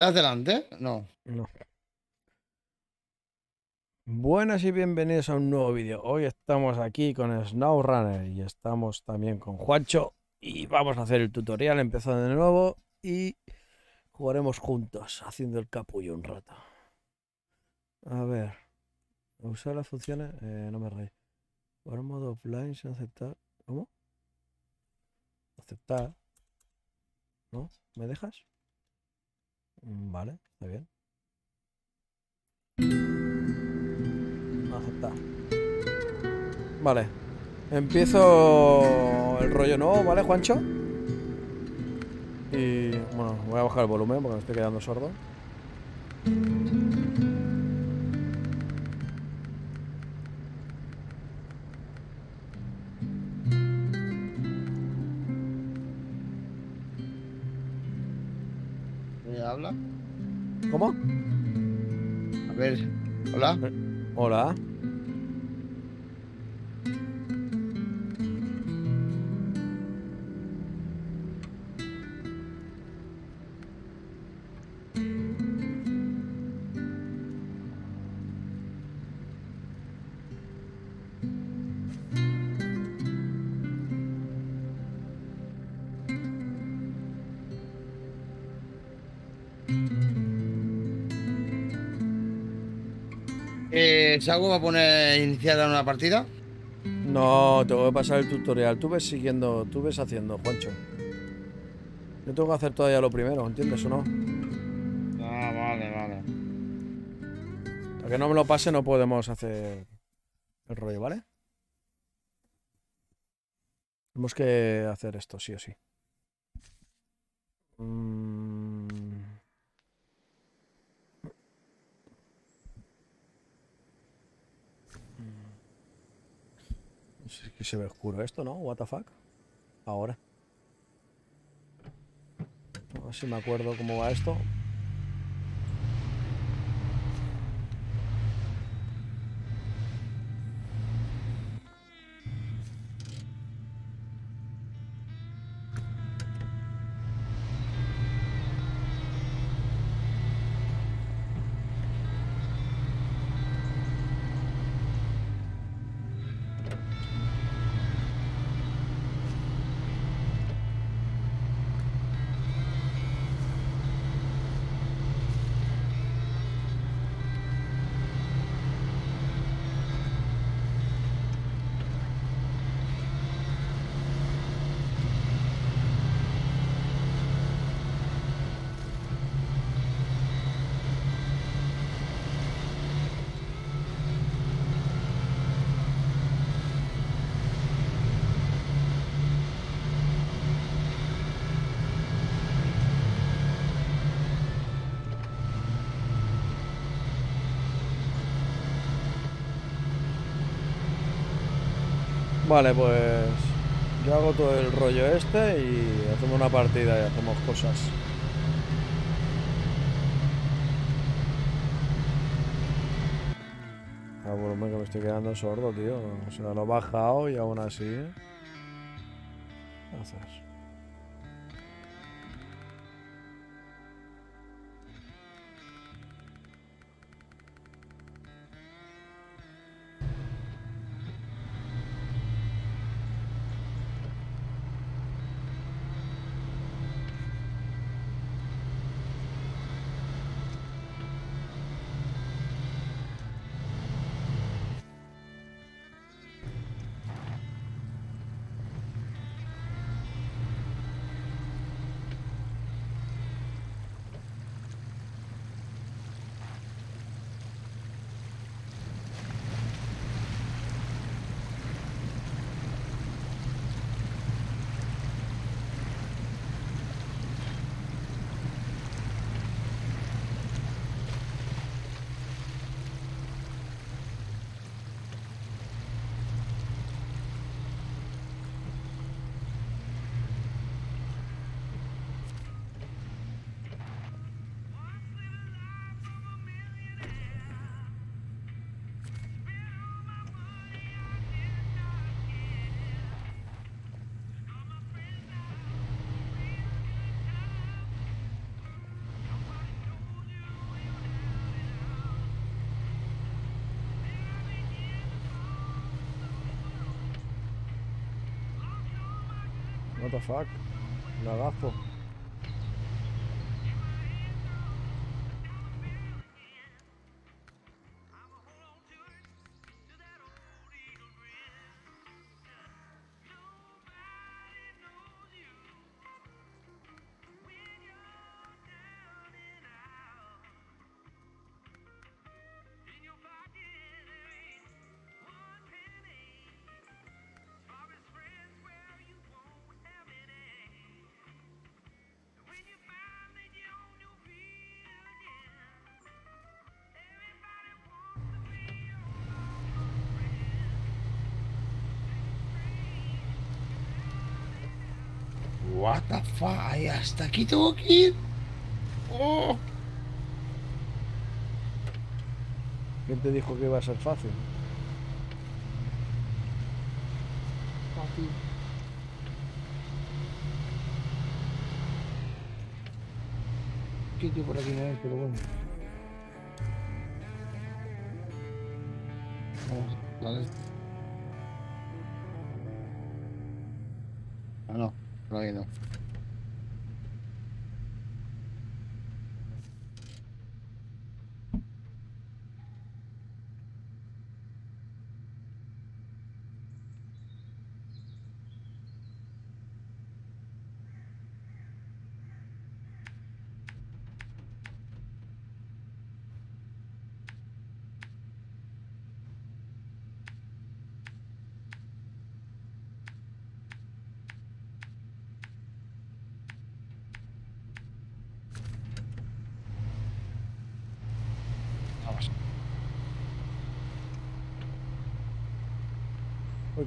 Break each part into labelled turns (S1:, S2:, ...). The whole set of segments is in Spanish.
S1: ¿Estás delante? No.
S2: No. Buenas y bienvenidos a un nuevo vídeo. Hoy estamos aquí con SnowRunner y estamos también con Juancho y vamos a hacer el tutorial empezando de nuevo y jugaremos juntos haciendo el capullo un rato. A ver, usar las funciones, eh, no me reí. Por modo offline sin aceptar. ¿Cómo? Aceptar. ¿No? ¿Me dejas? Mm, Vale, está bien. Aceptar. Vale. Empiezo el rollo nuevo, ¿vale, Juancho? Y bueno, voy a bajar el volumen porque me estoy quedando sordo.
S1: Hola.
S2: Hola.
S1: ¿Sago va a poner iniciada una partida?
S2: No, tengo que pasar el tutorial. Tú ves siguiendo, tú ves haciendo, Juancho. Yo tengo que hacer todavía lo primero, ¿entiendes o no?
S1: Ah, vale, vale.
S2: Hasta que no me lo pase no podemos hacer el rollo, ¿vale? Tenemos que hacer esto, sí o sí. Mm. Es que se ve oscuro esto, ¿no? What the fuck? Ahora. A ver si me acuerdo cómo va esto. Vale, pues yo hago todo el rollo este y hacemos una partida y hacemos cosas. Ah, me estoy quedando sordo, tío. O sea, lo he bajado y aún así. ¿Qué What the fuck? Lagazo.
S1: What the fuck? Ay, hasta aquí tengo que ir. Oh.
S2: ¿Quién te dijo que iba a ser fácil?
S1: ¿Qué que por aquí no es? Pero bueno.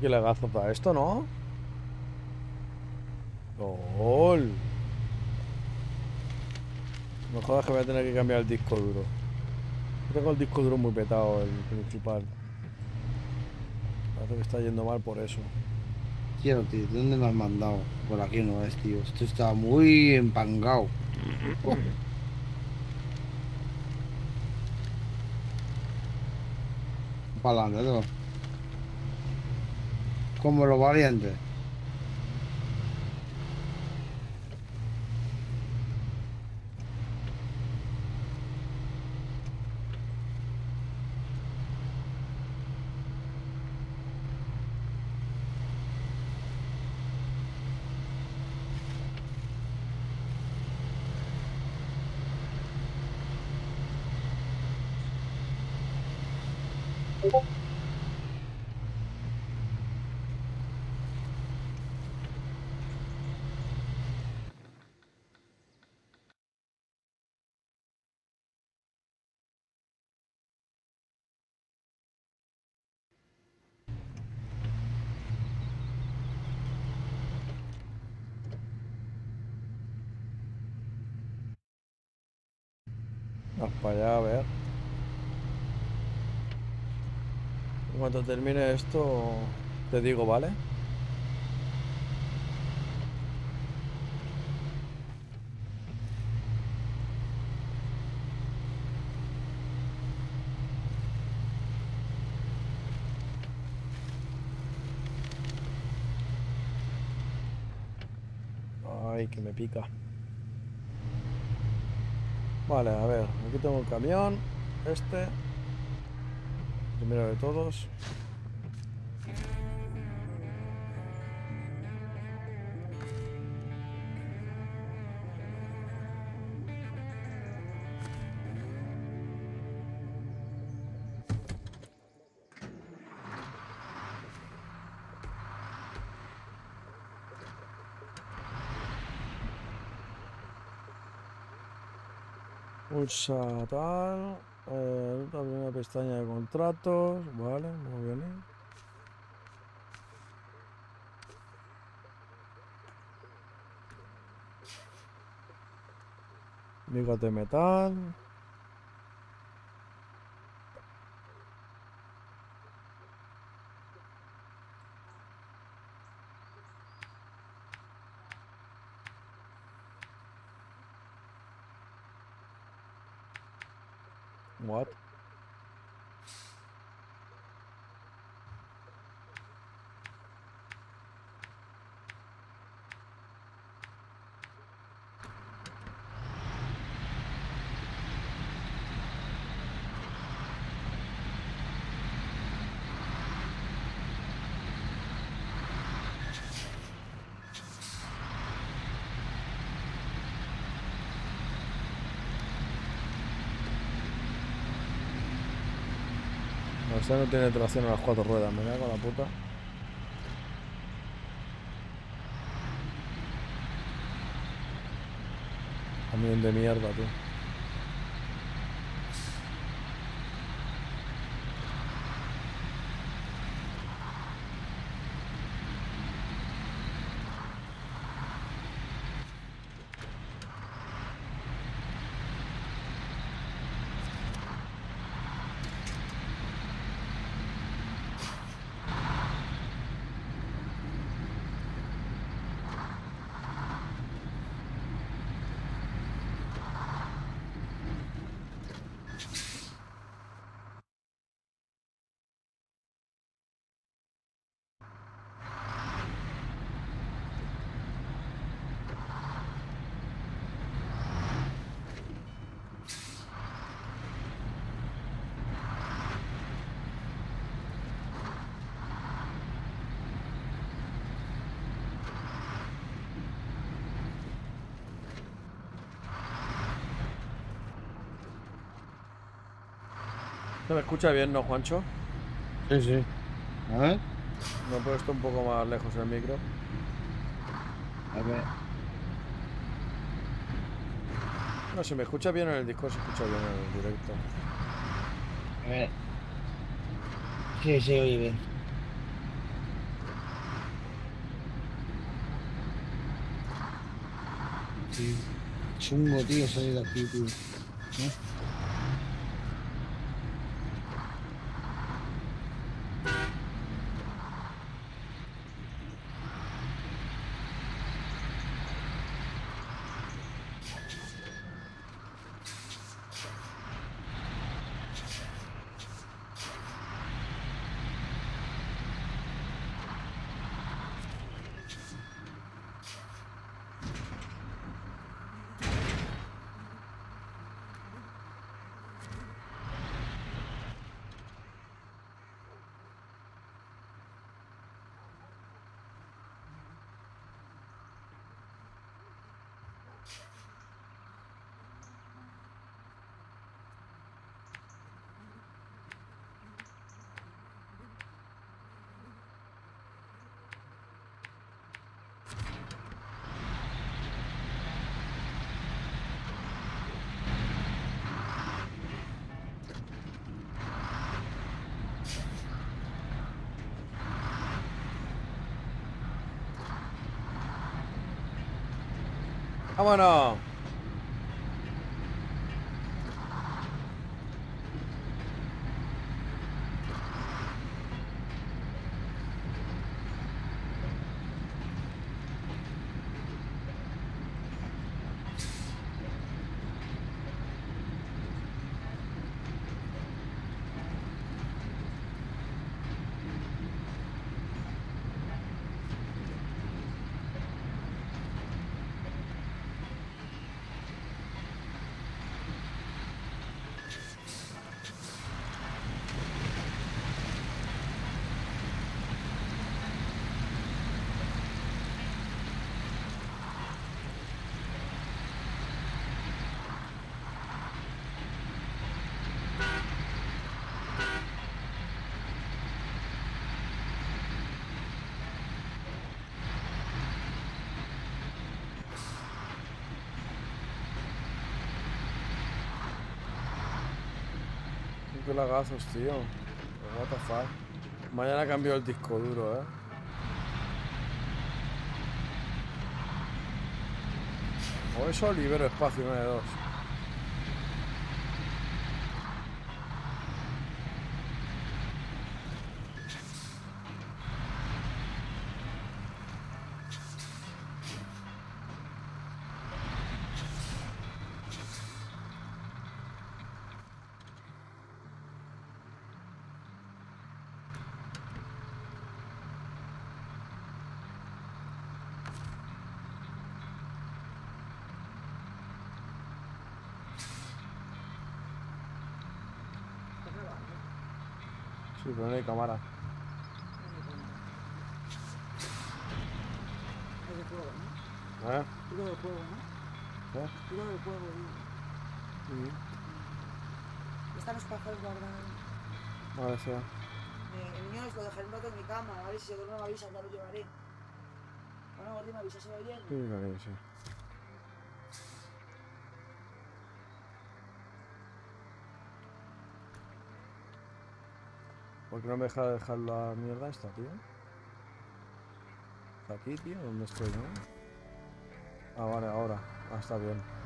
S2: Uy, qué legazo para esto, ¿no? ¡Gol! No jodas que voy a tener que cambiar el disco duro. Tengo el disco duro muy petado, el principal. Parece que está yendo mal por eso.
S1: Tío, tío, ¿de dónde me has mandado? Por aquí no es, tío. Esto está muy empangado. Oh. Para adelante, tú. Como los valientes.
S2: Vamos para allá, a ver. En cuanto termine esto, te digo, ¿vale? Ay, que me pica. Vale, a ver, aquí tengo el camión, este, primero de todos. Pulsa tal. Eh, la primera pestaña de contratos. Vale, muy bien. Vigas de metal. What? Este no tiene tracción a las cuatro ruedas, me cago en la puta. Camión de mierda, tío. Escucha bien, no, Juancho?
S1: Sí, sí. A ver,
S2: Me he puesto un poco más lejos el micro.
S1: a ver.
S2: No, si me escucha bien en el disco, se escucha bien en el directo.
S1: A ver. Sí, sí, oye bien. Sí. Chungo, tío, salir de aquí, tío. ¿Eh?
S2: ¡Vámonos! rompió tío. What the fuck. Mañana cambio el disco duro, eh. O eso libero espacio 9-2. Sí, pero no hay cámara.
S3: Es de fuego, ¿no?
S2: ¿Eh?
S3: Tiro de fuego, ¿no?
S2: ¿Eh?
S3: Tiro de fuego, digo. ¿Y están los pájaros guardados?
S2: Vale, sea.
S3: Eh, el niño lo dejaré un rato en mi cama, ¿vale? Si se duerme me avisa, ya lo llevaré. Bueno, Gordi, me avisa, ¿se ve bien?
S2: Sí, cariño, sí. ¿Por qué no me deja dejar la mierda esta, tío? ¿Está aquí, tío? ¿Dónde estoy, no? Ah, vale, ahora. Ah, está bien.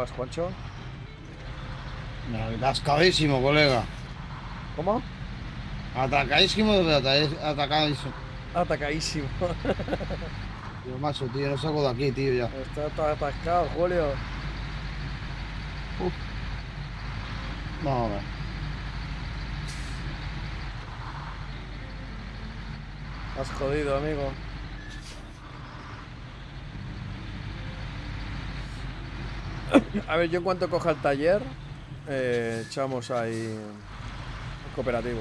S2: Vas, Juancho?
S1: Atascadísimo, colega.
S2: ¿Cómo?
S1: Atacadísimo, ata- atacadísimo.
S2: Atacadísimo.
S1: Tío, macho, tío, no salgo de aquí, tío, ya.
S2: Está atascado, Julio.
S1: Vamos a ver.
S2: Has jodido, amigo. A ver, yo en cuanto coja el taller, eh, echamos ahí el cooperativo.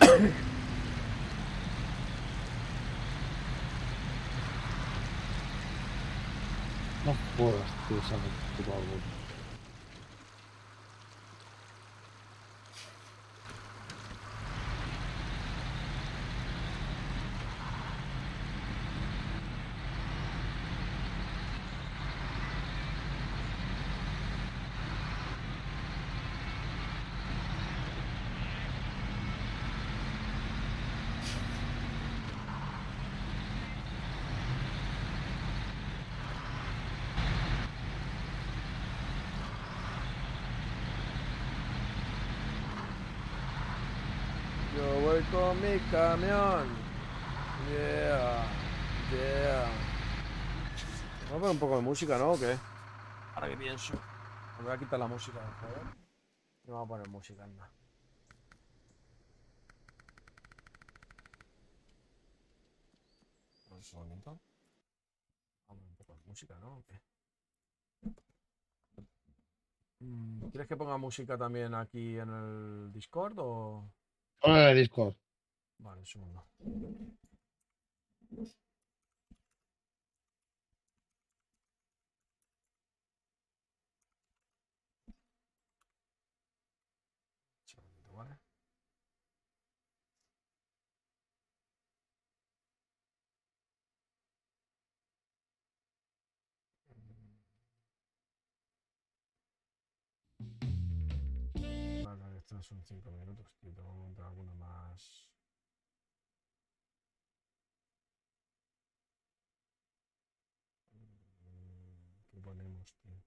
S1: No jodas, tío,
S2: voy con mi camión. Yeah, yeah. Vamos a poner un poco de música, ¿no? ¿O qué? Ahora que pienso. Me voy a quitar la música, joder. Y vamos a poner música, anda. Un segundito. Vamos a poner un poco de música, ¿no? ¿O qué? Mm, ¿Quieres que ponga música también aquí en el Discord o...?
S1: Ponle el Discord.
S2: Vale, un estos son 5 minutos, tío. Tengo que más. Mm, ¿Qué ponemos, tío?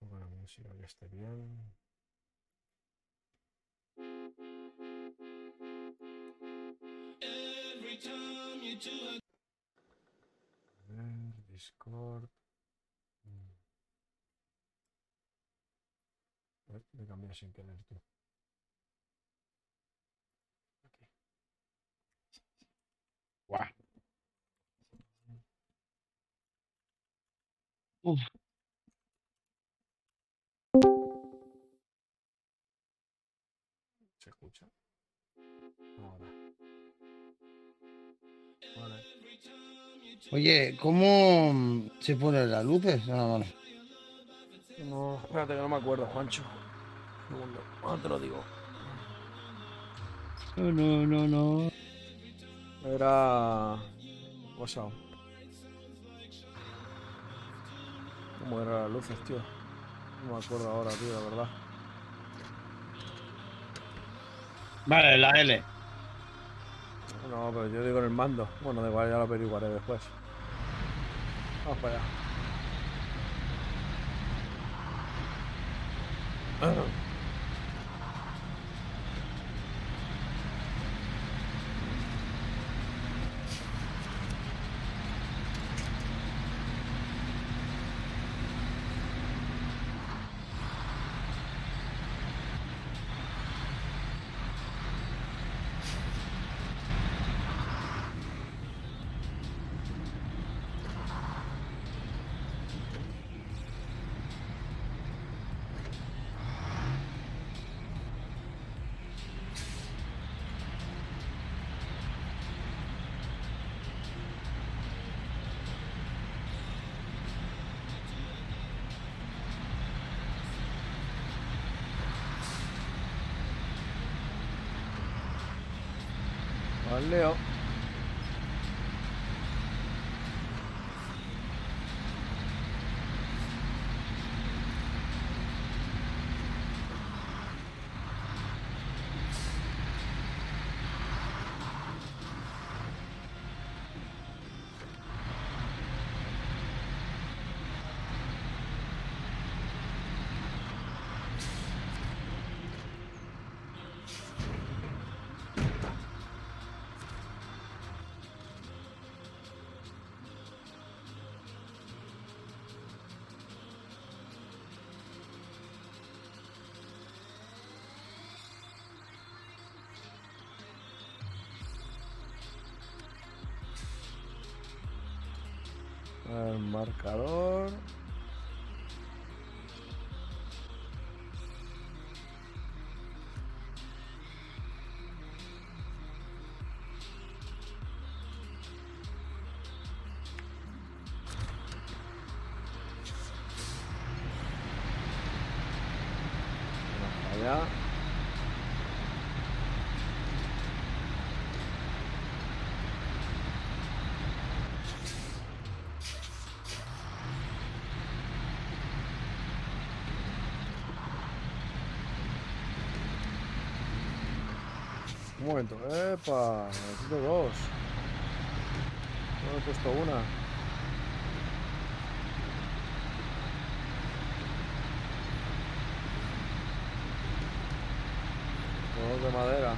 S2: Pongo la música bien. A ver, Discord. Mm. Me cambié sin querer, tú.
S1: Guau. Uf.
S2: ¿Se escucha? Ahora. Vale.
S1: Oye, ¿cómo se ponen las luces? Ah, vale.
S2: No, espérate que no me acuerdo, Juancho. Un segundo, ahora te lo digo.
S1: No, no, no, no.
S2: Era. WhatsApp. ¿Cómo eran las luces, tío? No me acuerdo ahora, tío, la verdad.
S1: Vale, la L.
S2: No, pero yo digo en el mando. Bueno, da igual, ya lo averiguaré después. Vamos para allá. Leo. Marcador. Allá. Un momento. ¡Epa! Necesito dos. No he puesto una. Dos de madera.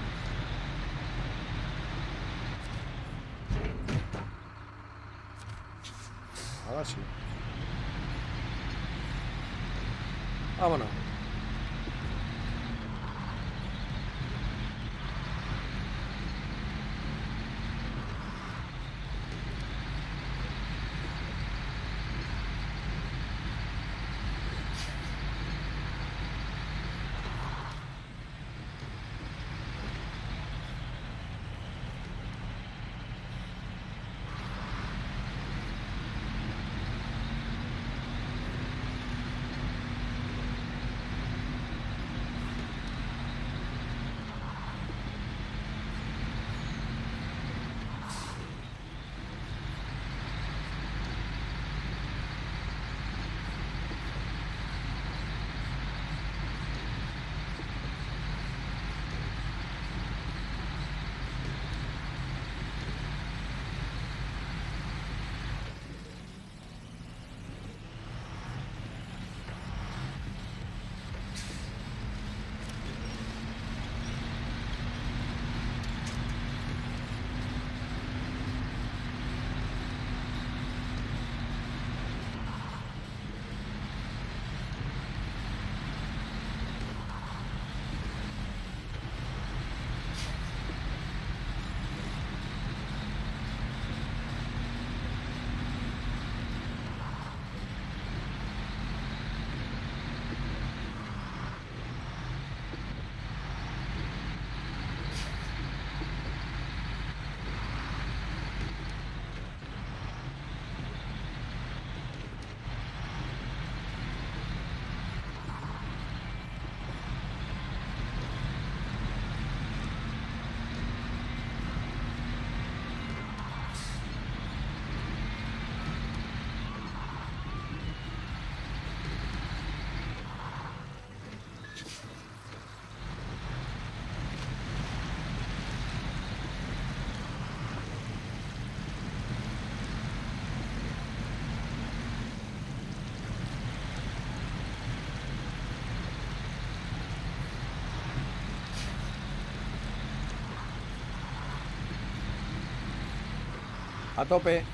S2: A tope.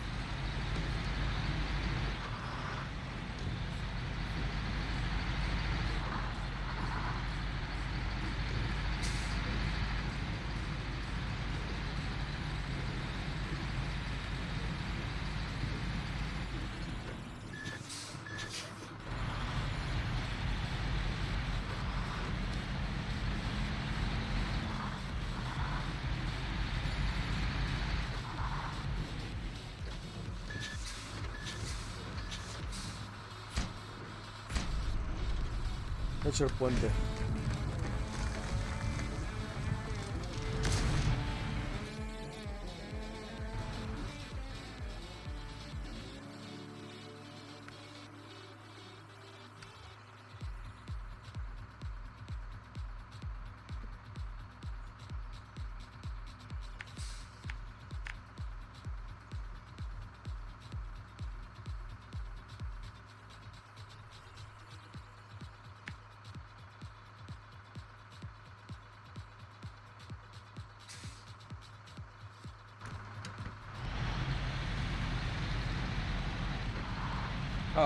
S2: He hecho el puente.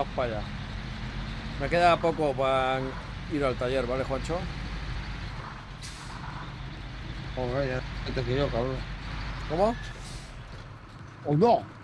S2: Vamos para allá. Me queda poco para ir al taller, ¿vale, Juancho?
S1: Joder, ya te quiero, cabrón.
S2: ¿Cómo?
S1: ¡O no!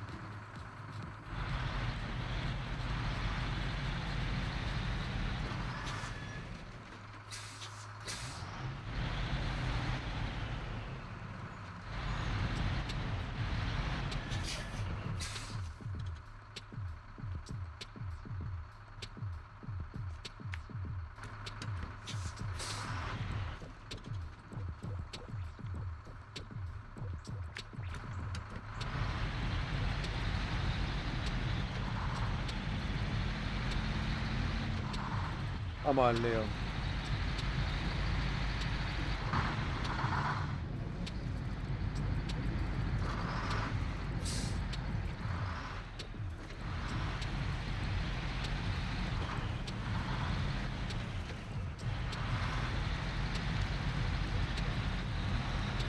S2: Vamos al lío.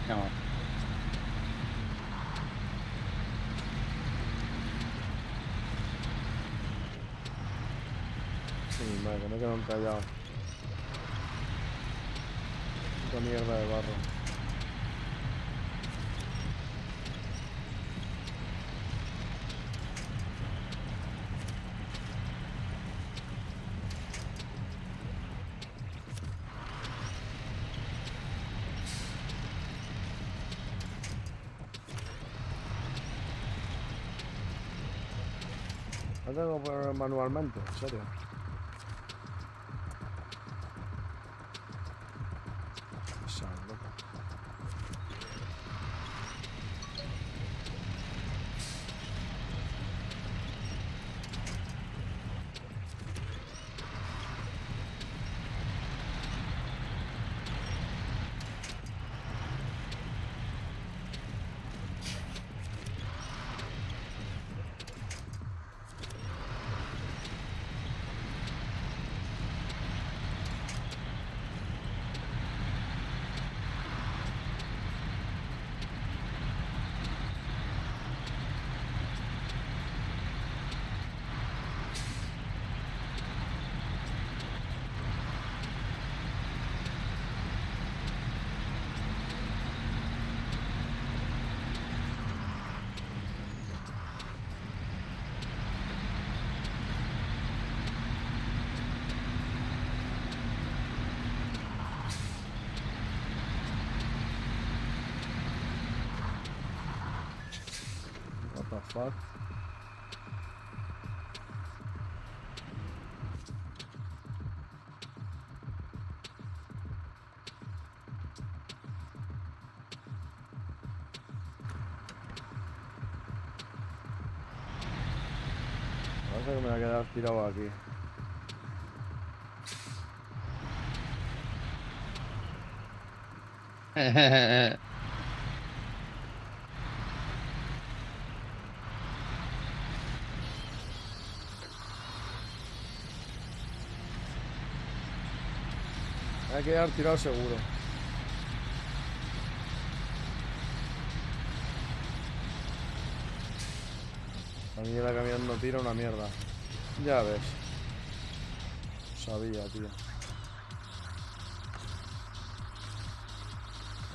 S1: No.
S2: Sí, encallado. Puta mierda de barro. Lo tengo manualmente, en serio. Quedar tirado aquí. Voy a quedar tirado seguro. A mí la camión no tira una mierda. Ya ves. Sabía, tío.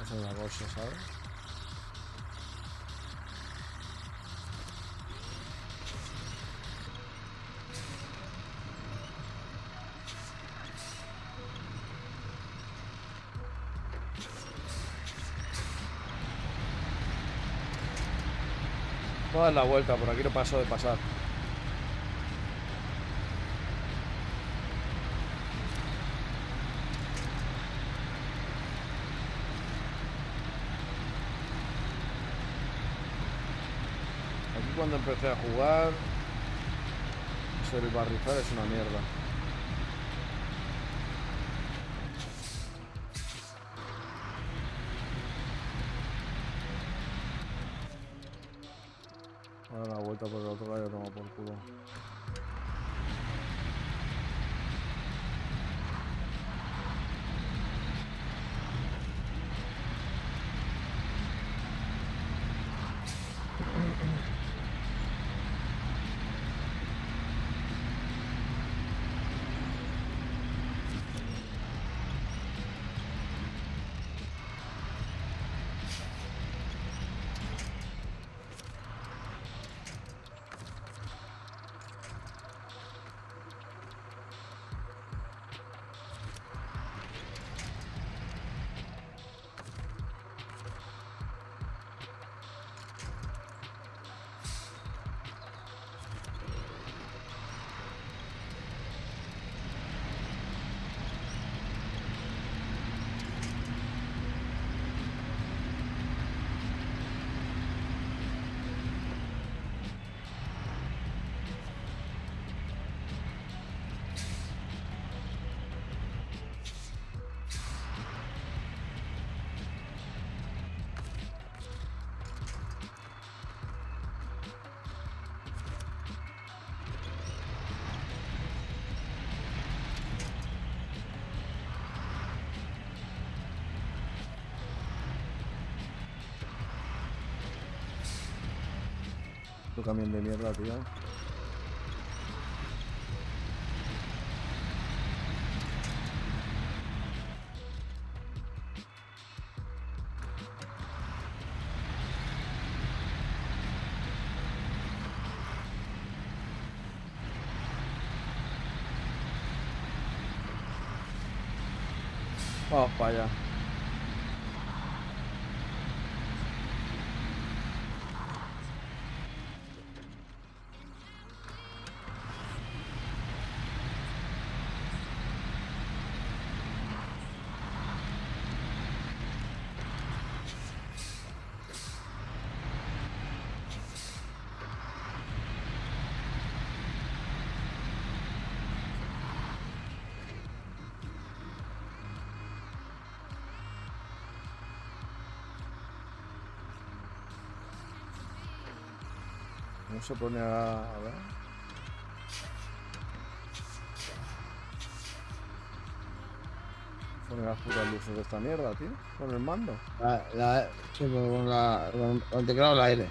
S2: Hace una cosa, ¿sabes? Voy dar la vuelta, por aquí no paso de pasar. Aquí empecé a jugar, el barrizar es una mierda. Voy a dar la vuelta por el otro lado y tomo por culo. Tu camión de mierda, tío. Vamos para allá. Se pone a, a ver. Pone las putas luces de esta mierda, tío. Con el mando.
S1: La, la, sí, pero con, la, con el teclado la L.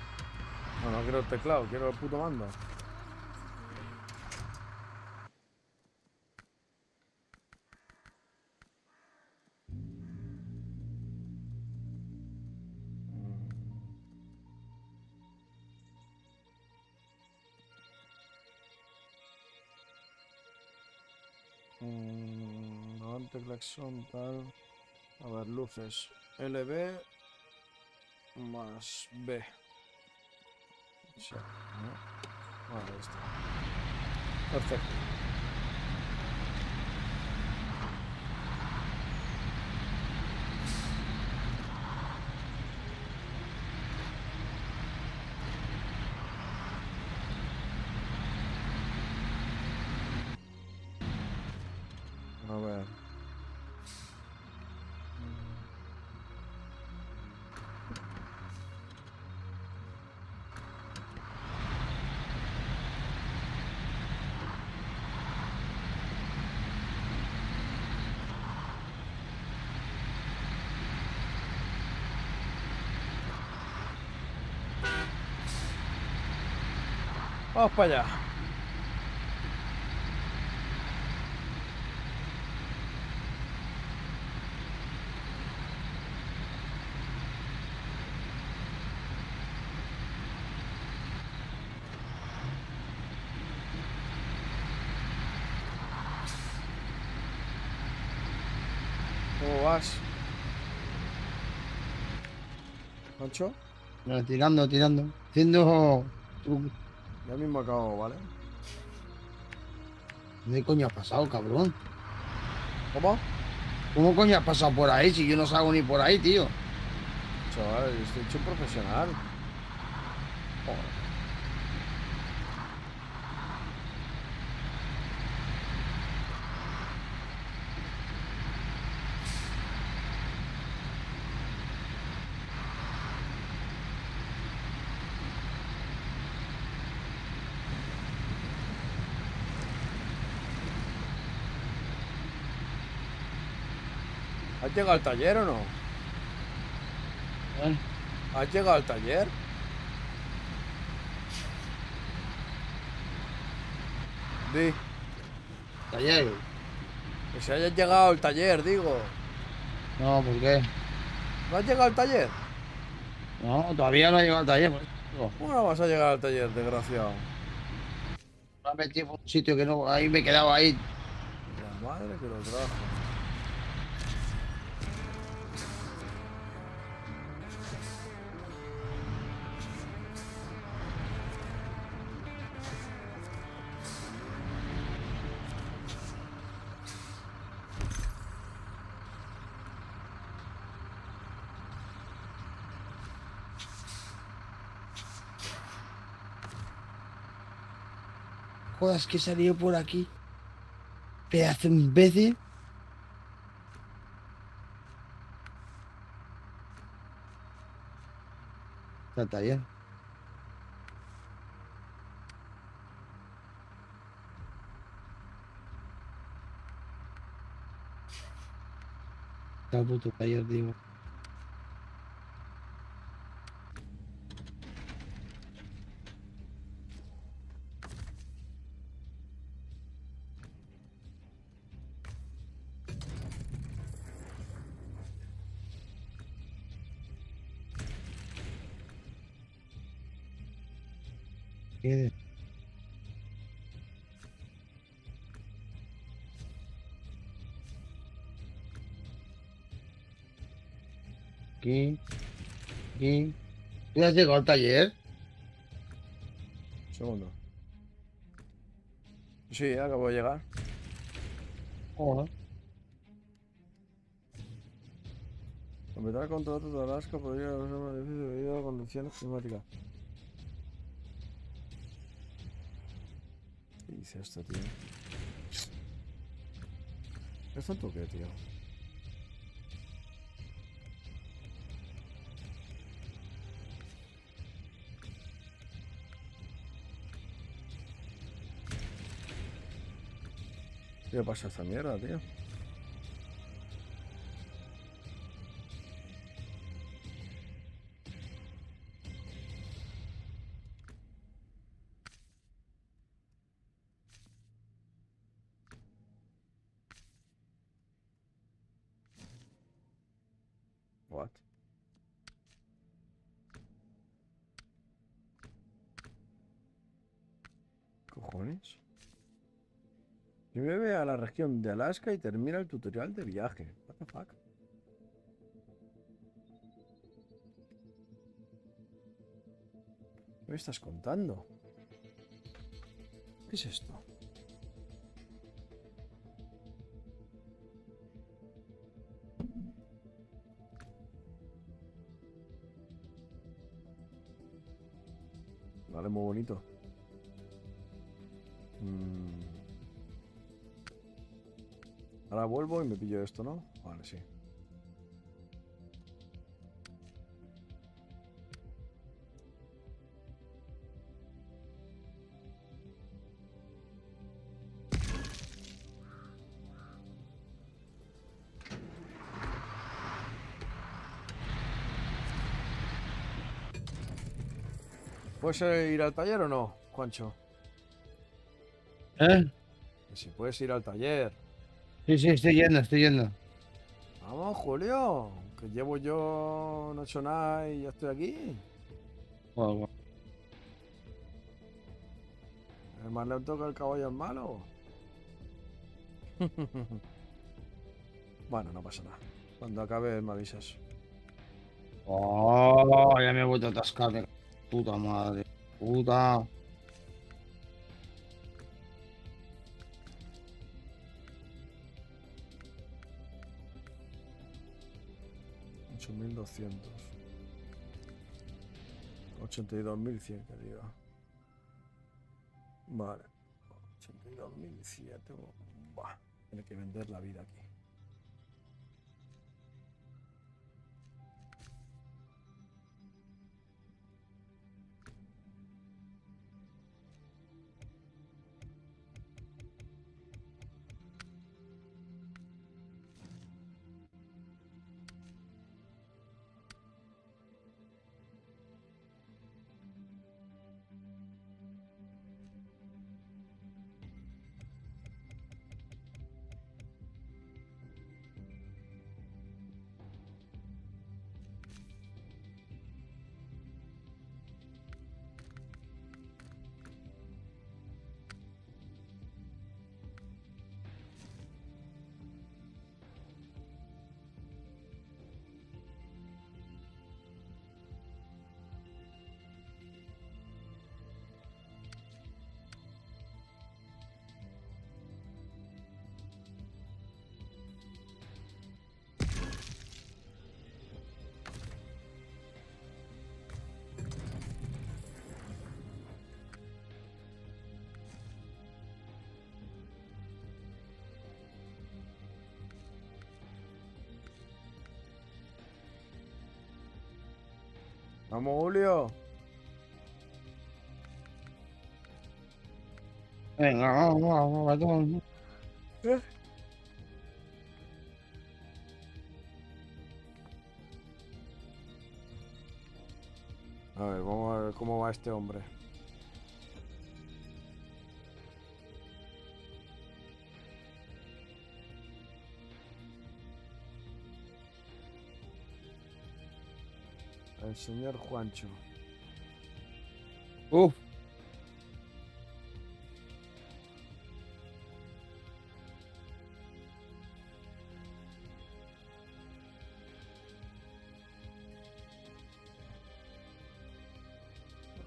S2: No, no quiero el teclado, quiero el puto mando. Claxon, tal. A ver, luces. LB más B. Sí. Perfecto. Vamos para allá. ¿Cómo
S1: tirando, tirando. Haciendo.
S2: Ya mismo acabo, ¿vale?
S1: ¿Dónde coño has pasado, cabrón?
S2: ¿Cómo?
S1: ¿Cómo coño has pasado por ahí si yo no salgo ni por ahí, tío?
S2: Chaval, estoy hecho un profesional. Joder. Llegado al taller o no? ¿Has llegado al taller? Di,
S1: Taller.
S2: que se haya llegado al taller, digo.
S1: No, ¿por qué?
S2: ¿No has llegado al taller?
S1: No, todavía no he llegado al taller.
S2: ¿Cómo no vas a llegar al taller, desgraciado?
S1: Me he metido por un sitio que no. Ahí me he quedado ahí.
S2: La madre que lo trajo.
S1: Jodas, que he salido por aquí. Pedazo imbécil. Está taller. Está puto taller, digo. Has llegado al taller?
S2: Un segundo. Sí, acabo de llegar.
S1: Joder.
S2: Completar el contrato de Alaska podría ser más difícil debido a condiciones climáticas. ¿Qué dice esto, tío? ¿Esto tú qué, tío? ¿Qué pasa esta mierda, tío? Región de Alaska y termina el tutorial de viaje. What the fuck? ¿Qué me estás contando? ¿Qué es esto? Vale, muy bonito. Ahora vuelvo y me pillo esto, ¿no? Vale, sí. ¿Puedes ir al taller o no, Juancho?
S1: ¿Eh?
S2: Que si puedes ir al taller.
S1: Sí, sí, estoy yendo, estoy yendo.
S2: Vamos, Julio. Que llevo yo, no he hecho nada y ya estoy aquí.
S1: Bueno, bueno.
S2: El más lento que el caballo es malo. bueno, no pasa nada. Cuando acabe me avisas.
S1: Oh, ya me he vuelto a atascar de puta madre. Puta.
S2: Ocho mil doscientos. Ochenta y dos mil cien, que diga. Vale. Ochenta y dos mil cien. Tengo... Buah, tiene que vender la vida aquí. Vamos, Julio.
S1: Venga, vamos, vamos, vamos, vamos.
S2: A ver, vamos a ver cómo va este hombre. Señor Juancho.
S1: Uf,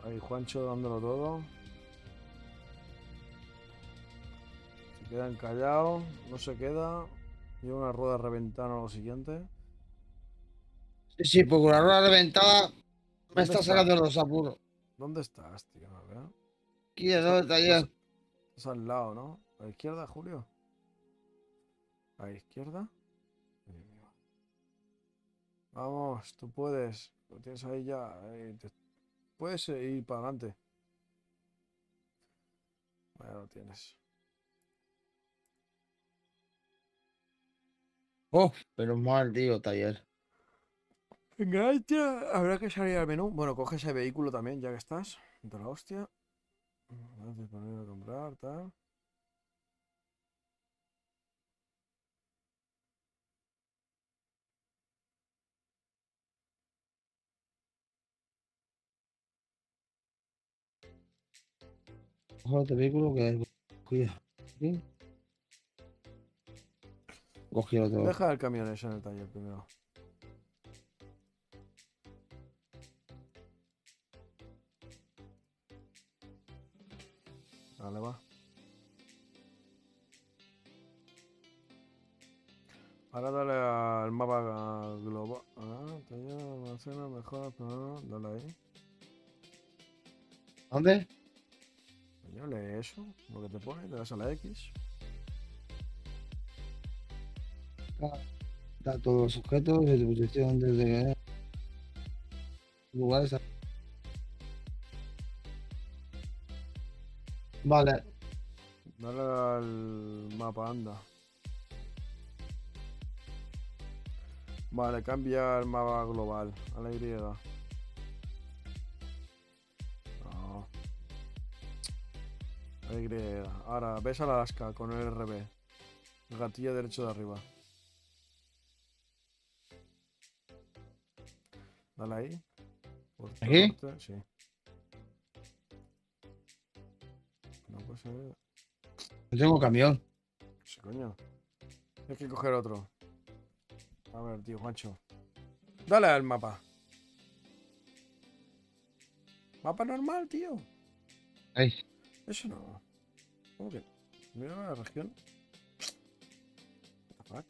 S2: Ahí Juancho dándolo todo. Se quedan callados, no se queda. Lleva una rueda reventada a lo siguiente.
S1: Sí, sí, porque la rueda reventada me
S2: ¿Dónde
S1: está sacando los apuros.
S2: ¿Dónde estás, tío? A ver.
S1: Aquí es donde está ya.
S2: Estás al lado, ¿no? A la izquierda, Julio. A la izquierda. Vamos, tú puedes. Lo tienes ahí ya. ahí te- Puedes ir para adelante. Ya lo tienes.
S1: Oh, pero mal, tío, taller.
S2: Venga, hostia, habrá que salir al menú. Bueno, coge ese vehículo también, ya que estás. De la hostia. Vamos a comprar, tal.
S1: Este vehículo que cuida. ¿Sí? Cogí el otro.
S2: Deja el camión ese en el taller primero. Vale, va. Ahora dale al mapa global. Ah, taller, almacena, mejor. ah, Dale ahí.
S1: ¿Dónde?
S2: Coño, lee eso, lo que te pone, le das a la X.
S1: Los objetos de disposición desde lugares. a- Vale,
S2: Dale al mapa, anda. Vale, cambia el mapa global a la Y. No. A la Y. Ahora, ves a la Alaska con el RB. El gatillo derecho de arriba. Dale ahí.
S1: ¿Aquí?
S2: Sí. Ser.
S1: Yo tengo camión.
S2: Sí, coño. Tienes que coger otro. A ver, tío, Juancho. Dale al mapa. Mapa normal, tío.
S1: Ahí.
S2: Eso no. ¿Cómo que? Mira la región. What the fuck?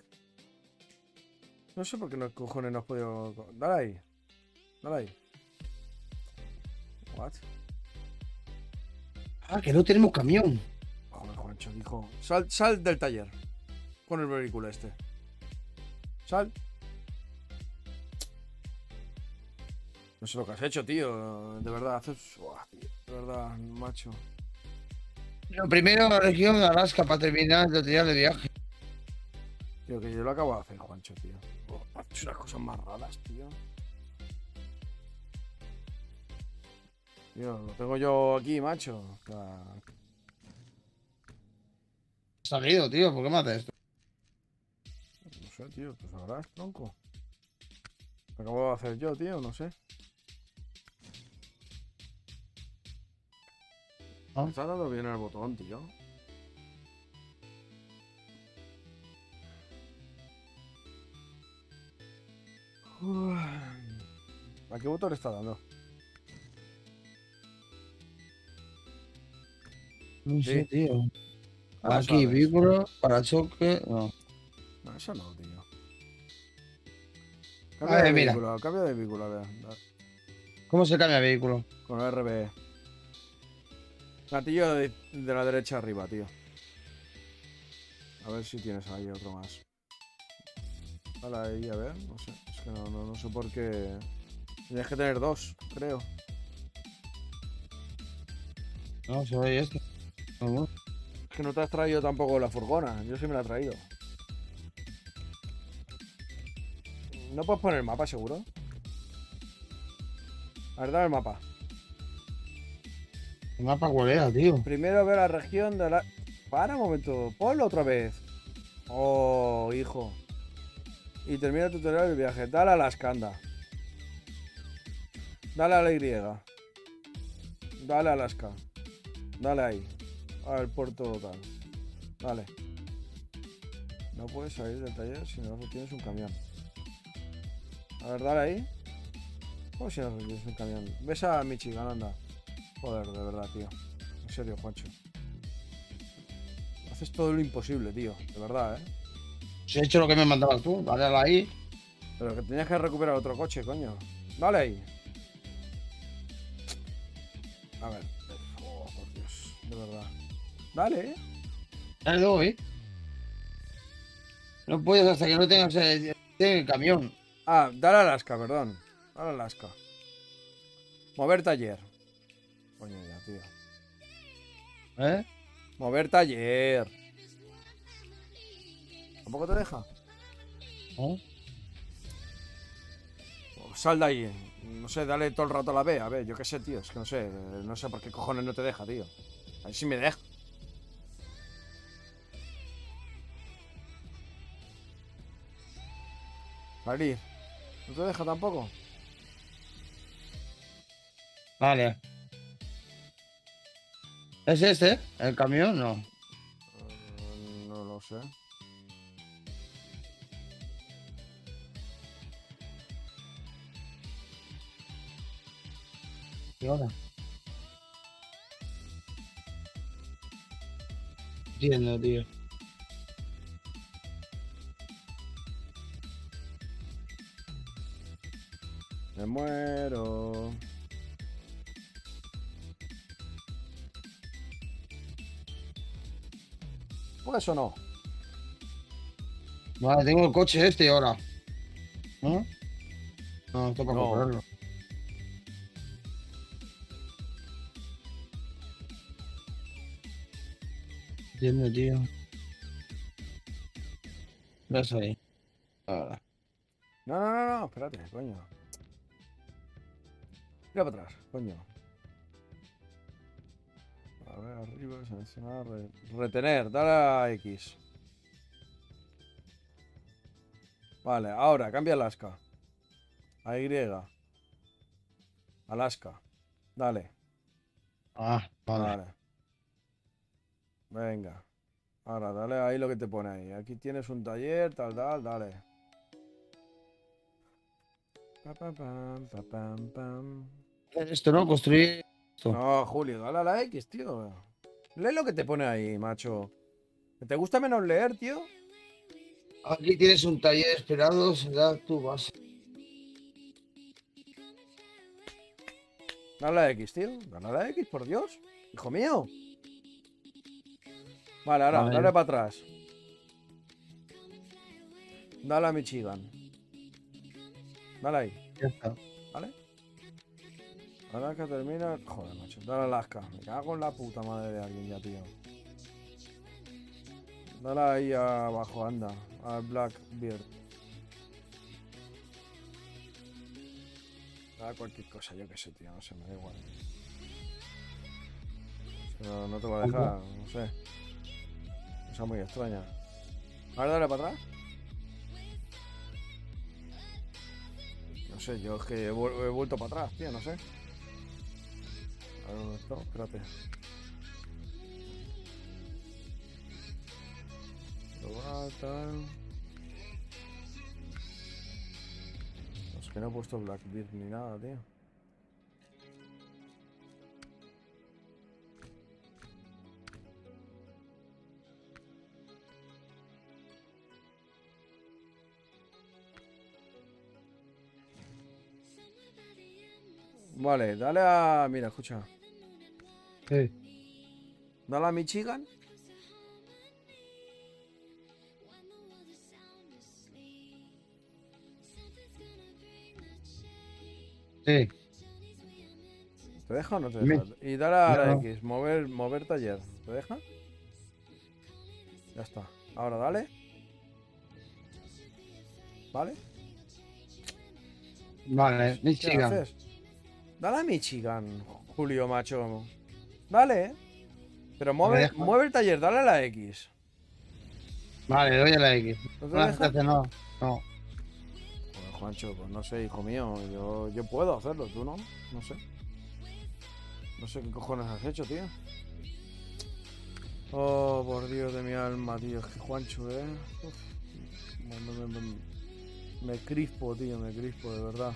S2: No sé por qué no cojones no has podido. Dale ahí. Dale ahí. What?
S1: Ah, que no tenemos camión.
S2: Joder, Juancho, dijo. Sal, sal del taller. Con el vehículo este. Sal. No sé lo que has hecho, tío. De verdad, haces. Tío, De verdad, macho.
S1: Lo primero la región de Alaska para terminar el tutorial de viaje.
S2: Tío, que yo lo acabo de hacer, Juancho, tío. Hecho unas cosas más raras, tío. Tío, lo tengo yo aquí, macho.
S1: Salido, tío, ¿por qué me haces esto?
S2: no sé, tío, tú sabrás, tronco. Lo acabo de hacer yo, tío, no sé.
S1: Ah.
S2: Me está dando bien el botón, tío. Uf. ¿A qué botón está dando?
S1: No sé,
S2: Sí.
S1: tío. Aquí,
S2: sabes.
S1: vehículo, para choque. No.
S2: No, eso no, tío.
S1: A
S2: Cambia
S1: ver,
S2: de
S1: mira.
S2: vehículo, cambia de vehículo, a ver.
S1: ¿Cómo se cambia vehículo?
S2: Con el RB. Gatillo de, de la derecha arriba, tío. A ver si tienes ahí otro más. Dale ahí, a ver. No sé. Es que no, no, no sé por qué. Tienes que tener dos, creo.
S1: No, se ve este. No,
S2: Es que no te has traído tampoco la furgona. Yo sí me la he traído. ¿No puedes poner el mapa, seguro? A ver, dame el mapa.
S1: El mapa cuál era, tío.
S2: Primero ve la región de la... Para un momento, ponlo otra vez. Oh, hijo. Y termina el tutorial del viaje. Dale a la escanda. Dale a la Y. Dale a Alaska. Dale ahí. Al puerto local. Dale. No puedes salir del taller si no tienes un camión. A ver, dale ahí. ¿Cómo si no tienes un camión? Ves a Michigan, anda. Joder, de verdad, tío. En serio, Juancho. Haces todo lo imposible, tío. De verdad, ¿eh?
S1: Si he hecho lo que me mandabas tú, dale a ahí.
S2: Pero que tenías que recuperar otro coche, coño. Dale ahí. A ver. Dale, ¿eh?
S1: Dale doy. No puedes hasta que no tengas el, el camión.
S2: Ah, dale a Alaska, perdón. Dale a Alaska. Mover taller. Coño, ya, tío.
S1: ¿Eh?
S2: Mover taller. ¿Tampoco te deja?
S1: ¿Eh?
S2: Sal de ahí. No sé, dale todo el rato a la B. A ver, yo qué sé, tío. Es que no sé. eh, No sé por qué cojones no te deja, tío. A ver si me deja. ¿No te deja tampoco?
S1: Vale. ¿Es este? ¿El camión? No.
S2: No lo sé.
S1: ¿Qué hora? Entiendo, tío.
S2: Muero. Pues eso no.
S1: Vale, tengo el coche este ahora. ¿No? No, esto para
S2: No.
S1: comprarlo. Entiendo, tío. Ves ahí. Ahora.
S2: No, no, no, no, espérate, coño. Mira para atrás, coño. A ver, arriba, seleccionar, re- retener, dale a X. Vale, ahora cambia Alaska. A Y. Alaska. Dale.
S1: Ah, vale.
S2: Vale. Venga. Ahora, dale ahí lo que te pone ahí. Aquí tienes un taller, tal, tal, dale. Pa, pa, pam, pa, pam, pam.
S1: Esto, ¿no? Construir. Esto.
S2: No, Julio, dale a la X, tío. Lee lo que te pone ahí, macho. ¿Que ¿Te gusta menos leer, tío?
S1: Aquí tienes un taller esperado, será tu base.
S2: Dale a la X, tío. Dale a la X, por Dios. Hijo mío. Vale, ahora, dale para atrás. Dale a Michigan. Dale ahí.
S1: Ya está.
S2: Alaska termina. Joder, macho. Dale Alaska. Me cago en la puta madre de alguien ya, tío. Dale ahí abajo, anda. Al Blackbeard. Dale cualquier cosa, yo qué sé, tío. No sé, me da igual. Pero no te va a dejar, no sé. Cosa muy extraña. A ver, dale para atrás. No sé, yo es que he vuelto para atrás, tío, no sé. Está, espérate. Tal. Es que no he puesto Blackbeard ni nada, tío. Vale, dale a. Mira, escucha.
S1: Sí.
S2: Dale a Michigan.
S1: Sí.
S2: ¿Te deja o no te deja? Y dale a la
S1: No.
S2: X, mover, mover taller. ¿Te deja? Ya está. Ahora dale. ¿Vale?
S1: Vale,
S2: ¿Qué
S1: Michigan.
S2: haces? Dale a Michigan, Julio, macho. Dale, ¿eh? Pero mueve, mueve el taller, dale a la X.
S1: Vale, doy a la X.
S2: ¿No te
S1: No, hace no. No.
S2: Joder, Juancho, pues no sé, hijo mío. Yo, yo puedo hacerlo, tú no. No sé. No sé qué cojones has hecho, tío. Oh, por Dios de mi alma, tío. Es que Juancho, eh. Uf, me, me- me- me- me crispo, tío, me crispo, de verdad.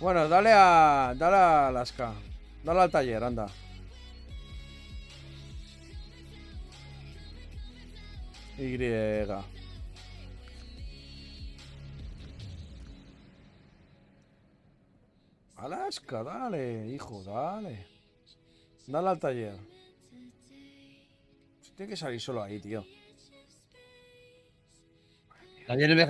S2: Bueno, dale a. Dale a Alaska. Dale al taller, anda. Y. Alaska, dale, hijo, dale. Dale al taller. Tiene que salir solo ahí, tío.
S1: Taller me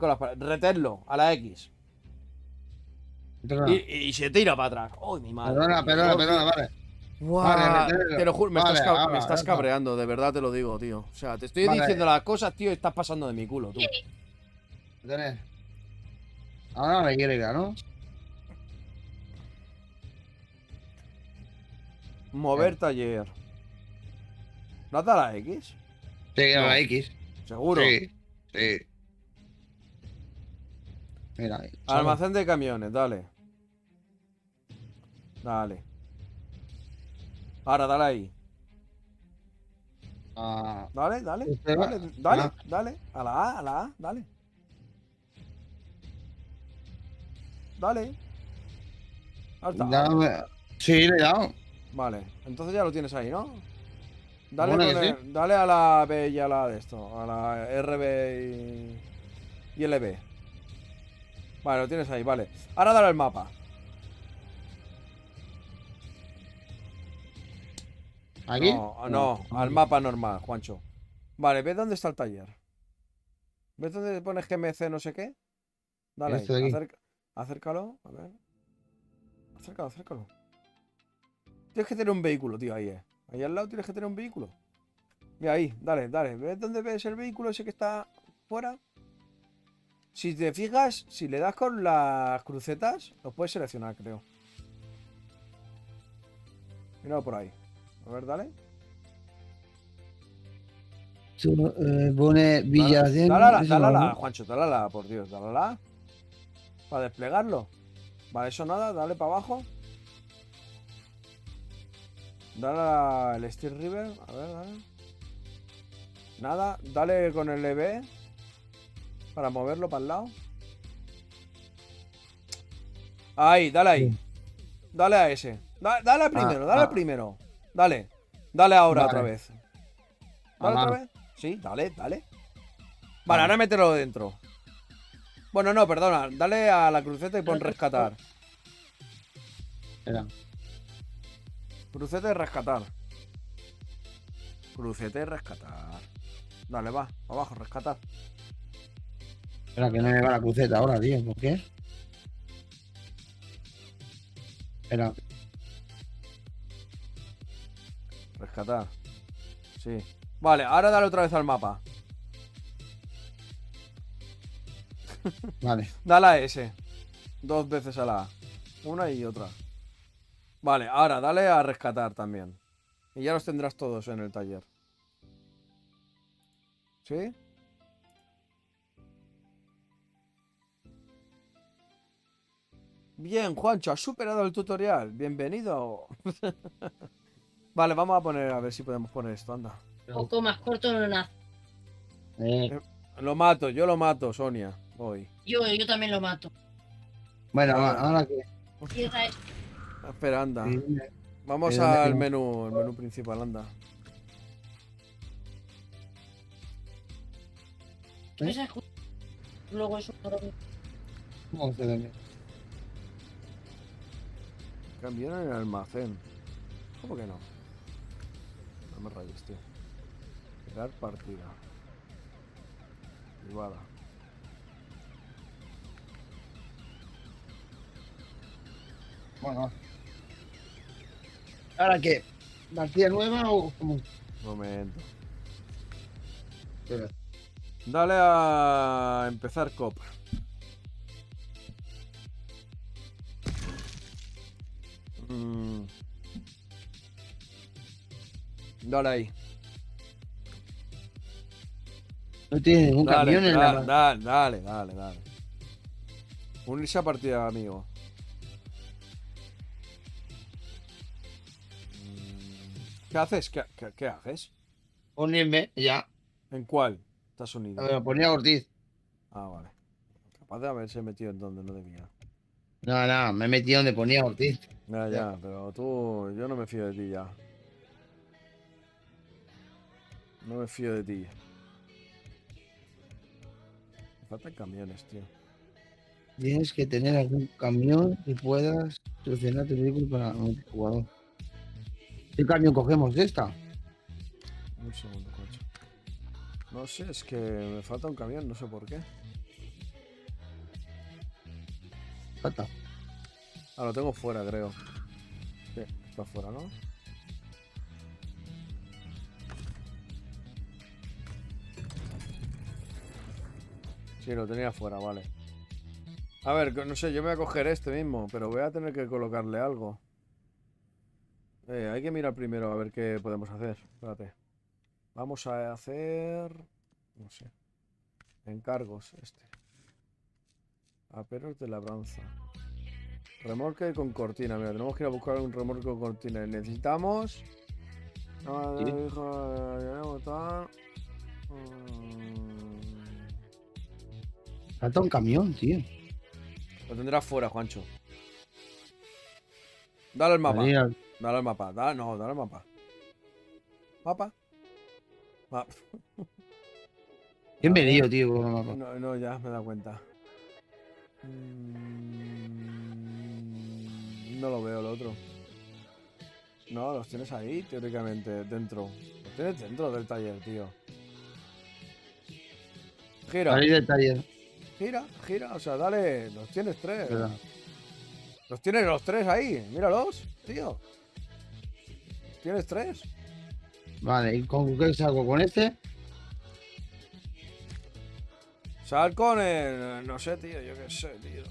S2: con las paredes. Retenlo a la X. Y, y se tira para atrás. ¡Uy, mi madre!
S1: perdona, perdona, perdona, vale. Reténlo.
S2: te lo juro, me,
S1: Vale,
S2: estás, me cabreando, de verdad te lo digo, tío. O sea, te estoy
S1: Vale.
S2: diciendo las cosas, tío, y estás pasando de mi culo, tú.
S1: Tenés. Ahora me quiere ya, ¿no?
S2: Mover taller. ¿No da la X?
S1: Sí, a
S2: No.
S1: la X.
S2: Seguro.
S1: Sí, sí. Mira, ¿sabes?
S2: Almacén de camiones, dale. Dale. Ahora, dale ahí.
S1: Ah,
S2: Dale, dale.
S1: Este
S2: Dale, dale,
S1: Ah.
S2: dale. A la A, a la A, dale. Dale.
S1: Ya me- Sí, le he dado.
S2: Vale, entonces ya lo tienes ahí, ¿no? Dale, dale a la B y a la de esto, a la RB y, y LB. Vale, lo tienes ahí, vale. Ahora dale al mapa.
S1: ¿Aquí?
S2: No, no, al mapa normal, Juancho. Vale, ¿ves dónde está el taller? ¿Ves dónde pone GMC no sé qué? Dale, ahí, acerca- acércalo, a ver. Acércalo, acércalo. Tienes que tener un vehículo, tío, ahí, eh. Ahí al lado tienes que tener un vehículo. Mira ahí, dale, dale. ¿Ves dónde ves el vehículo ese que está fuera? Si te fijas, si le das con las crucetas, lo puedes seleccionar, creo. Míralo por ahí. A ver, dale.
S1: Eh, pone Villa
S2: Dale,
S1: de.
S2: dale a la,
S1: eso
S2: dale a
S1: no,
S2: la,
S1: ¿no?
S2: Juancho, dale a la, por Dios, dale a la. Para desplegarlo. Vale, eso nada, dale para abajo. Dale al Steel River, a ver, dale. Nada, dale con el EB para moverlo para el lado. Ahí, dale ahí. Dale a ese. Da- dale al primero, dale al
S1: ah.
S2: primero. Dale. Dale ahora
S1: Vale.
S2: otra vez. Dale otra vez. Sí, dale, dale. Vale, ahora mételo dentro. Bueno, no, perdona. Dale a la cruceta y pon rescatar. Cruceta y rescatar. Cruceta y rescatar. Dale, va, abajo, rescatar.
S1: Espera, que no me va la cruceta ahora, tío. ¿Por qué? Espera.
S2: Rescatar. Sí. Vale, ahora dale otra vez al mapa.
S1: Vale.
S2: Dale a ese. Dos veces a la A. Una y otra. Vale, ahora dale a rescatar también. Y ya los tendrás todos en el taller. ¿Sí? Bien, Juancho, has superado el tutorial. Bienvenido. vale, vamos a poner, a ver si podemos poner esto, anda.
S4: Un poco más corto no nace.
S1: Eh,
S2: Lo mato, yo lo mato, Sonia. Hoy.
S4: Yo, yo también lo mato.
S1: bueno,
S2: Ahora.
S1: ahora, que.
S2: Espera, anda. Vamos
S1: ¿De dónde
S2: al menú, el menú principal, anda.
S1: ¿Eh?
S4: Esa es Luego eso.
S1: ¿Cómo se?
S2: Cambiaron el almacén. ¿Cómo que no? No me rayes, tío. Crear partida. Privada.
S1: Bueno. ¿Ahora qué? ¿Partida nueva o cómo?
S2: Momento. Dale a empezar cop. Mm. Dale ahí.
S1: No tiene ningún
S2: Dale,
S1: camión en
S2: dale,
S1: la.
S2: dale, dale, dale, dale. Unirse a partida, amigo. Mm, ¿Qué haces? ¿Qué, qué- qué haces?
S1: Unirme, ya.
S2: ¿En cuál? ¿Estás unido?
S1: A ver, ponía Ortiz.
S2: Ah, vale. Capaz de haberse metido en donde no debía.
S1: No, no, me he metido donde ponía Ortiz.
S2: Ya, ya, pero tú, yo no me fío de ti ya. No me fío de ti. Me faltan camiones, tío.
S1: Tienes que tener algún camión que puedas solucionar tu vehículo para un jugador. ¿Qué camión cogemos de esta?
S2: Un segundo, coche. No sé, es que me falta un camión, no sé por qué.
S1: Tata.
S2: Ah, lo tengo fuera, creo. Sí, está fuera, ¿no? Sí, lo tenía fuera, vale. A ver, no sé, yo me voy a coger este mismo, pero voy a tener que colocarle algo. Eh, hay que mirar primero a ver qué podemos hacer. Espérate. Vamos a hacer... No sé. Encargos, este. Aperos de labranza. Remolque con cortina. Mira, tenemos que ir a buscar un remolque con cortina. Necesitamos... Ah,
S1: Sí.
S2: Mm,
S1: Falta un camión, tío.
S2: Lo tendrás fuera, Juancho. Dale el mapa.
S1: Al-
S2: Dale al mapa. Dale, no, dale al mapa. ¿Mapa? Ma-
S1: Qué me lío, tío, con el mapa.
S2: No, no, ya me he dado cuenta. Mm, No lo veo el otro. No, los tienes ahí, teóricamente, dentro. Los tienes dentro del taller, tío. Gira,
S1: Salir del taller.
S2: gira, gira. O sea, dale. Los tienes tres. Los tienes los tres ahí. Míralos, tío. Tienes tres.
S1: Vale, ¿y con qué salgo? ¿Con este?
S2: Sal con el. No sé, tío, yo qué sé, tío.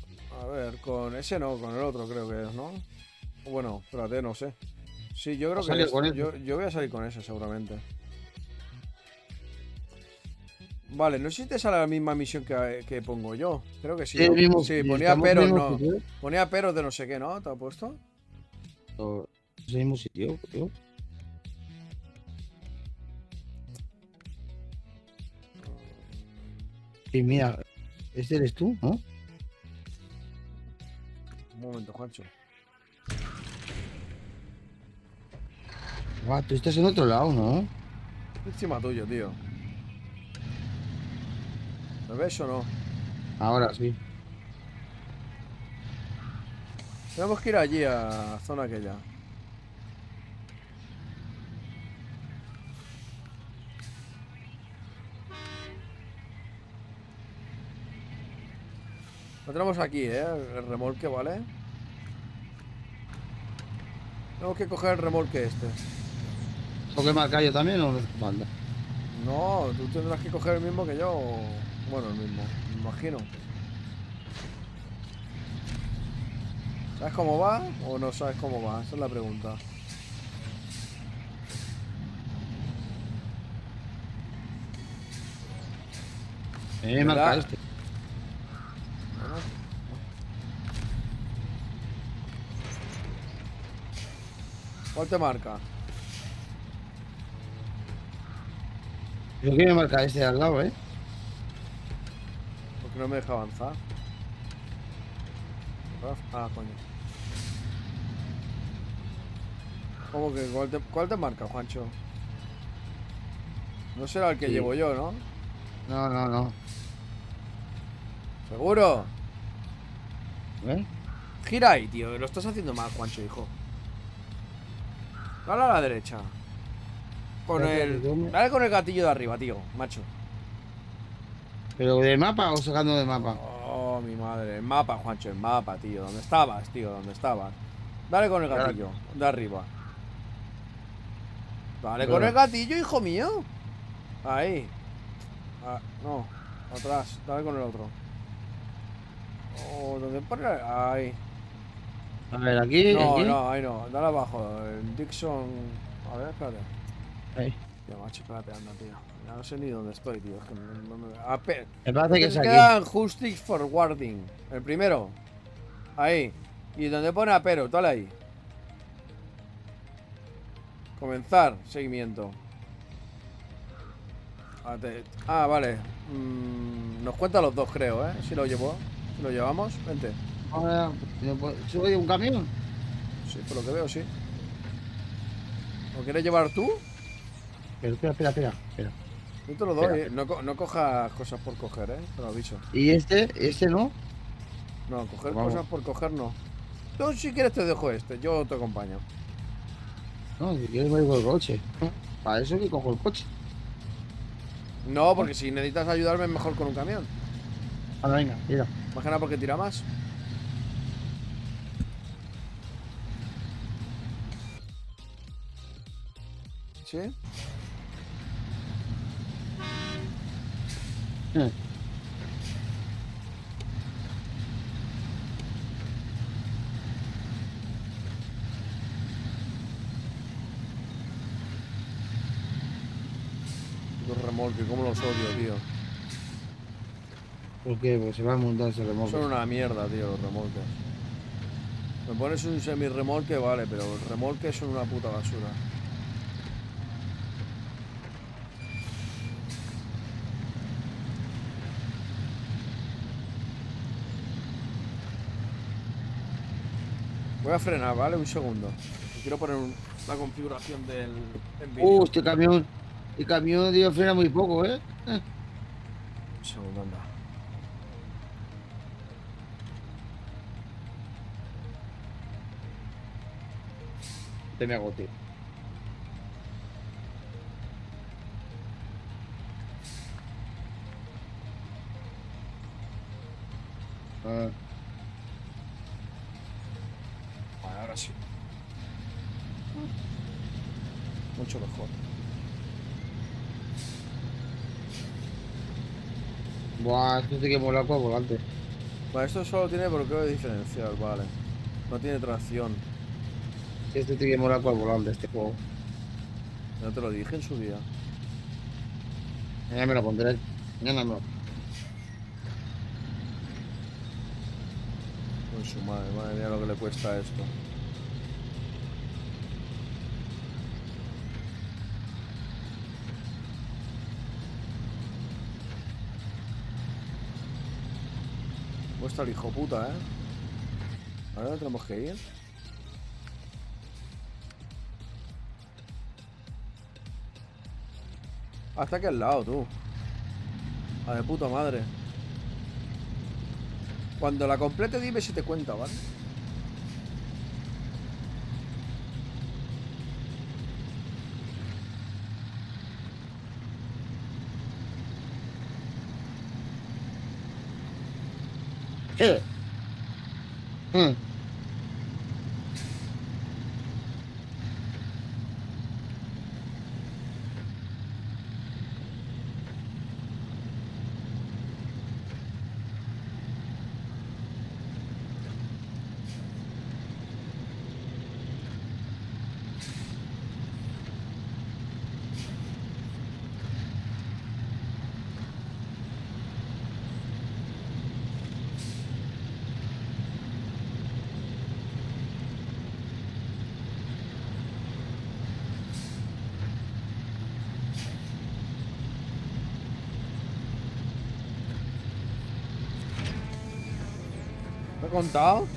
S2: A ver, con ese no, con el otro creo que es, ¿no? Bueno, espérate, no sé. Sí, yo creo que es-
S1: con
S2: yo, yo voy a salir con ese seguramente. Vale, no sé si te sale la misma misión que, que pongo yo. Creo que sí.
S1: Sí,
S2: ponía
S1: mismo
S2: no.
S1: sitio.
S2: Ponía peros de no sé qué, ¿no? ¿Te ha puesto?
S1: Es el mismo sitio, tío. Y mira, este eres tú, ¿no?
S2: Un momento, Juancho.
S1: Ah, tú estás en otro lado, ¿no?
S2: Encima tuyo, tío. ¿Me ves o no?
S1: Ahora sí.
S2: Tenemos que ir allí a zona aquella. Lo tenemos aquí, ¿eh? El remolque, ¿vale? Tenemos que coger el remolque este.
S1: ¿Tengo que marcar yo también o falta?
S2: No, tú tendrás que coger el mismo que yo. o- Bueno, el mismo, me imagino. ¿Sabes cómo va o no sabes cómo va? Esa es la pregunta.
S1: Eh, marca este.
S2: ¿Cuál te marca?
S1: Yo quiero marcar este de al lado, ¿eh?
S2: Porque no me deja avanzar. Ah, coño. ¿Cómo que cuál te, cuál te marca, Juancho? No será el que
S1: Sí.
S2: llevo yo, ¿no?
S1: No, no, no.
S2: ¿Seguro?
S1: ¿Eh?
S2: Gira ahí, tío. Lo estás haciendo mal, Juancho, hijo. Dale a la derecha. Con el... Dale con el gatillo de arriba, tío, macho.
S1: ¿Pero del mapa o sacando del mapa?
S2: Oh, mi madre. El mapa, Juancho, el mapa, tío. ¿Dónde estabas, tío? ¿Dónde estabas? Dale con el gatillo, de arriba. Dale
S1: Pero-
S2: con el gatillo, hijo mío. Ahí. Ah, no, atrás. Dale con el otro. Oh, ¿dónde pone? Ahí.
S1: A ver, aquí,
S2: No, no, ahí no. Dale abajo. El Dixon. A ver, espérate.
S1: Ahí.
S2: Tío, macho, espérate, anda, tío. Ya no sé ni dónde estoy, tío. Es que no, no me...
S1: Parece que es aquí.
S2: quedan Justice Forwarding. El primero. Ahí. Y donde pone apero, dale ahí. Comenzar. Seguimiento. Ah, ah, vale. Mm, nos cuenta los dos, creo, ¿eh? Si lo llevo. Si lo llevamos. Vente.
S1: Ahora, ¿no puedo- ¿Sube un camión?
S2: Sí, por lo que veo, sí. ¿Lo quieres llevar tú?
S1: Pero espera, espera, espera. espera.
S2: Yo te lo doy.
S1: Espera.
S2: ¿eh? No, co- no cojas cosas por coger, ¿eh? Te lo aviso.
S1: ¿Y este? ¿Este no?
S2: No, coger
S1: Vamos.
S2: cosas por coger no. Tú si quieres te dejo este. Yo te acompaño.
S1: No, si quieres voy con el coche. Para eso que cojo el coche.
S2: No, porque si necesitas ayudarme es mejor con un camión.
S1: Ahora venga, mira.
S2: Más que nada porque tira más. ¿Sí?
S1: Eh.
S2: Los remolques, cómo los odio, tío.
S1: ¿Por qué? Porque se va a montar ese remolque.
S2: Son una mierda, tío, los remolques. Me pones un semi-remolque, vale, pero los remolques son una puta basura. Voy a frenar, ¿vale? Un segundo. Quiero poner un- la configuración del Nvidia.
S1: Uh, este camión. El camión, tío, frena muy poco, ¿eh?
S2: Un segundo, anda.
S1: Te me agoté. Ah,
S2: ahora sí. Mucho mejor.
S1: buah, esto te que molar con el volante.
S2: Vale, esto solo tiene bloqueo de diferencial, vale. No tiene tracción.
S1: Este tiene que molar el volante, este juego.
S2: No te lo dije en su día.
S1: Mañana me lo pondré. Mañana me lo.
S2: Con su madre, madre mía lo que le cuesta esto. ¿Cómo está el hijo puta, eh? Ahora tenemos que ir. Hasta aquí al lado, tú. A de puta madre. Cuando la complete dime si te cuenta, ¿vale?
S1: ¡Eh! Mm.
S2: Contado?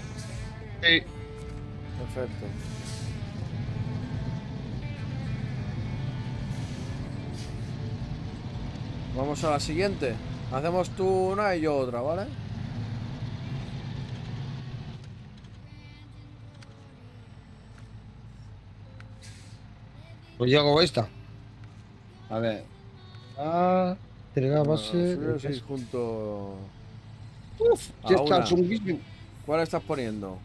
S1: Sí.
S2: Perfecto. Vamos a la siguiente. Hacemos tú una y yo otra, ¿vale?
S1: Pues yo hago esta. A ver. Ah, entrega base.
S2: Bueno, sí, sí, junto.
S1: Uf,
S2: a
S1: ya está.
S2: ¿Cuál estás poniendo?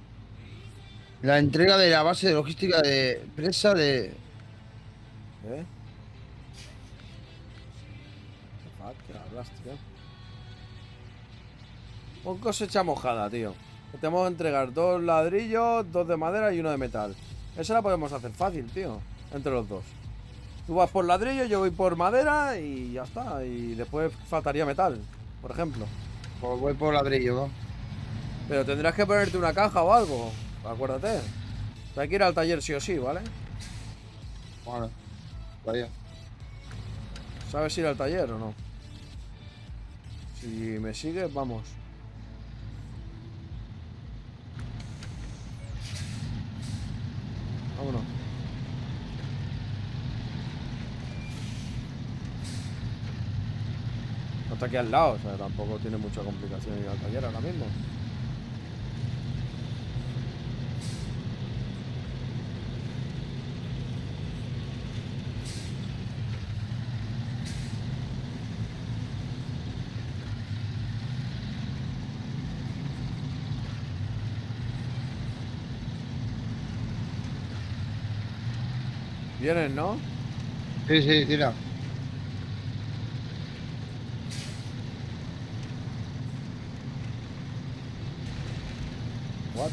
S1: La entrega de la base de logística de presa de.
S2: ¿Eh? ¿Qué hablas, tío? Con cosecha mojada, tío. Tenemos que entregar dos ladrillos, dos de madera y uno de metal. Esa la podemos hacer fácil, tío. Entre los dos. Tú vas por ladrillo, yo voy por madera y ya está. Y después faltaría metal, por ejemplo.
S1: Pues voy por ladrillo, ¿no?
S2: Pero tendrás que ponerte una caja o algo. Acuérdate. Hay que ir al taller sí o sí, ¿vale?
S1: Vale. Vaya.
S2: ¿Sabes ir al taller o no? Si me sigues, vamos. Vámonos. No está aquí al lado, o sea, tampoco tiene mucha complicación ir al taller ahora mismo. Vienes, ¿no?
S1: Sí, sí, tira.
S2: What?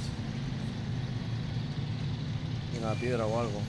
S2: Una piedra o algo.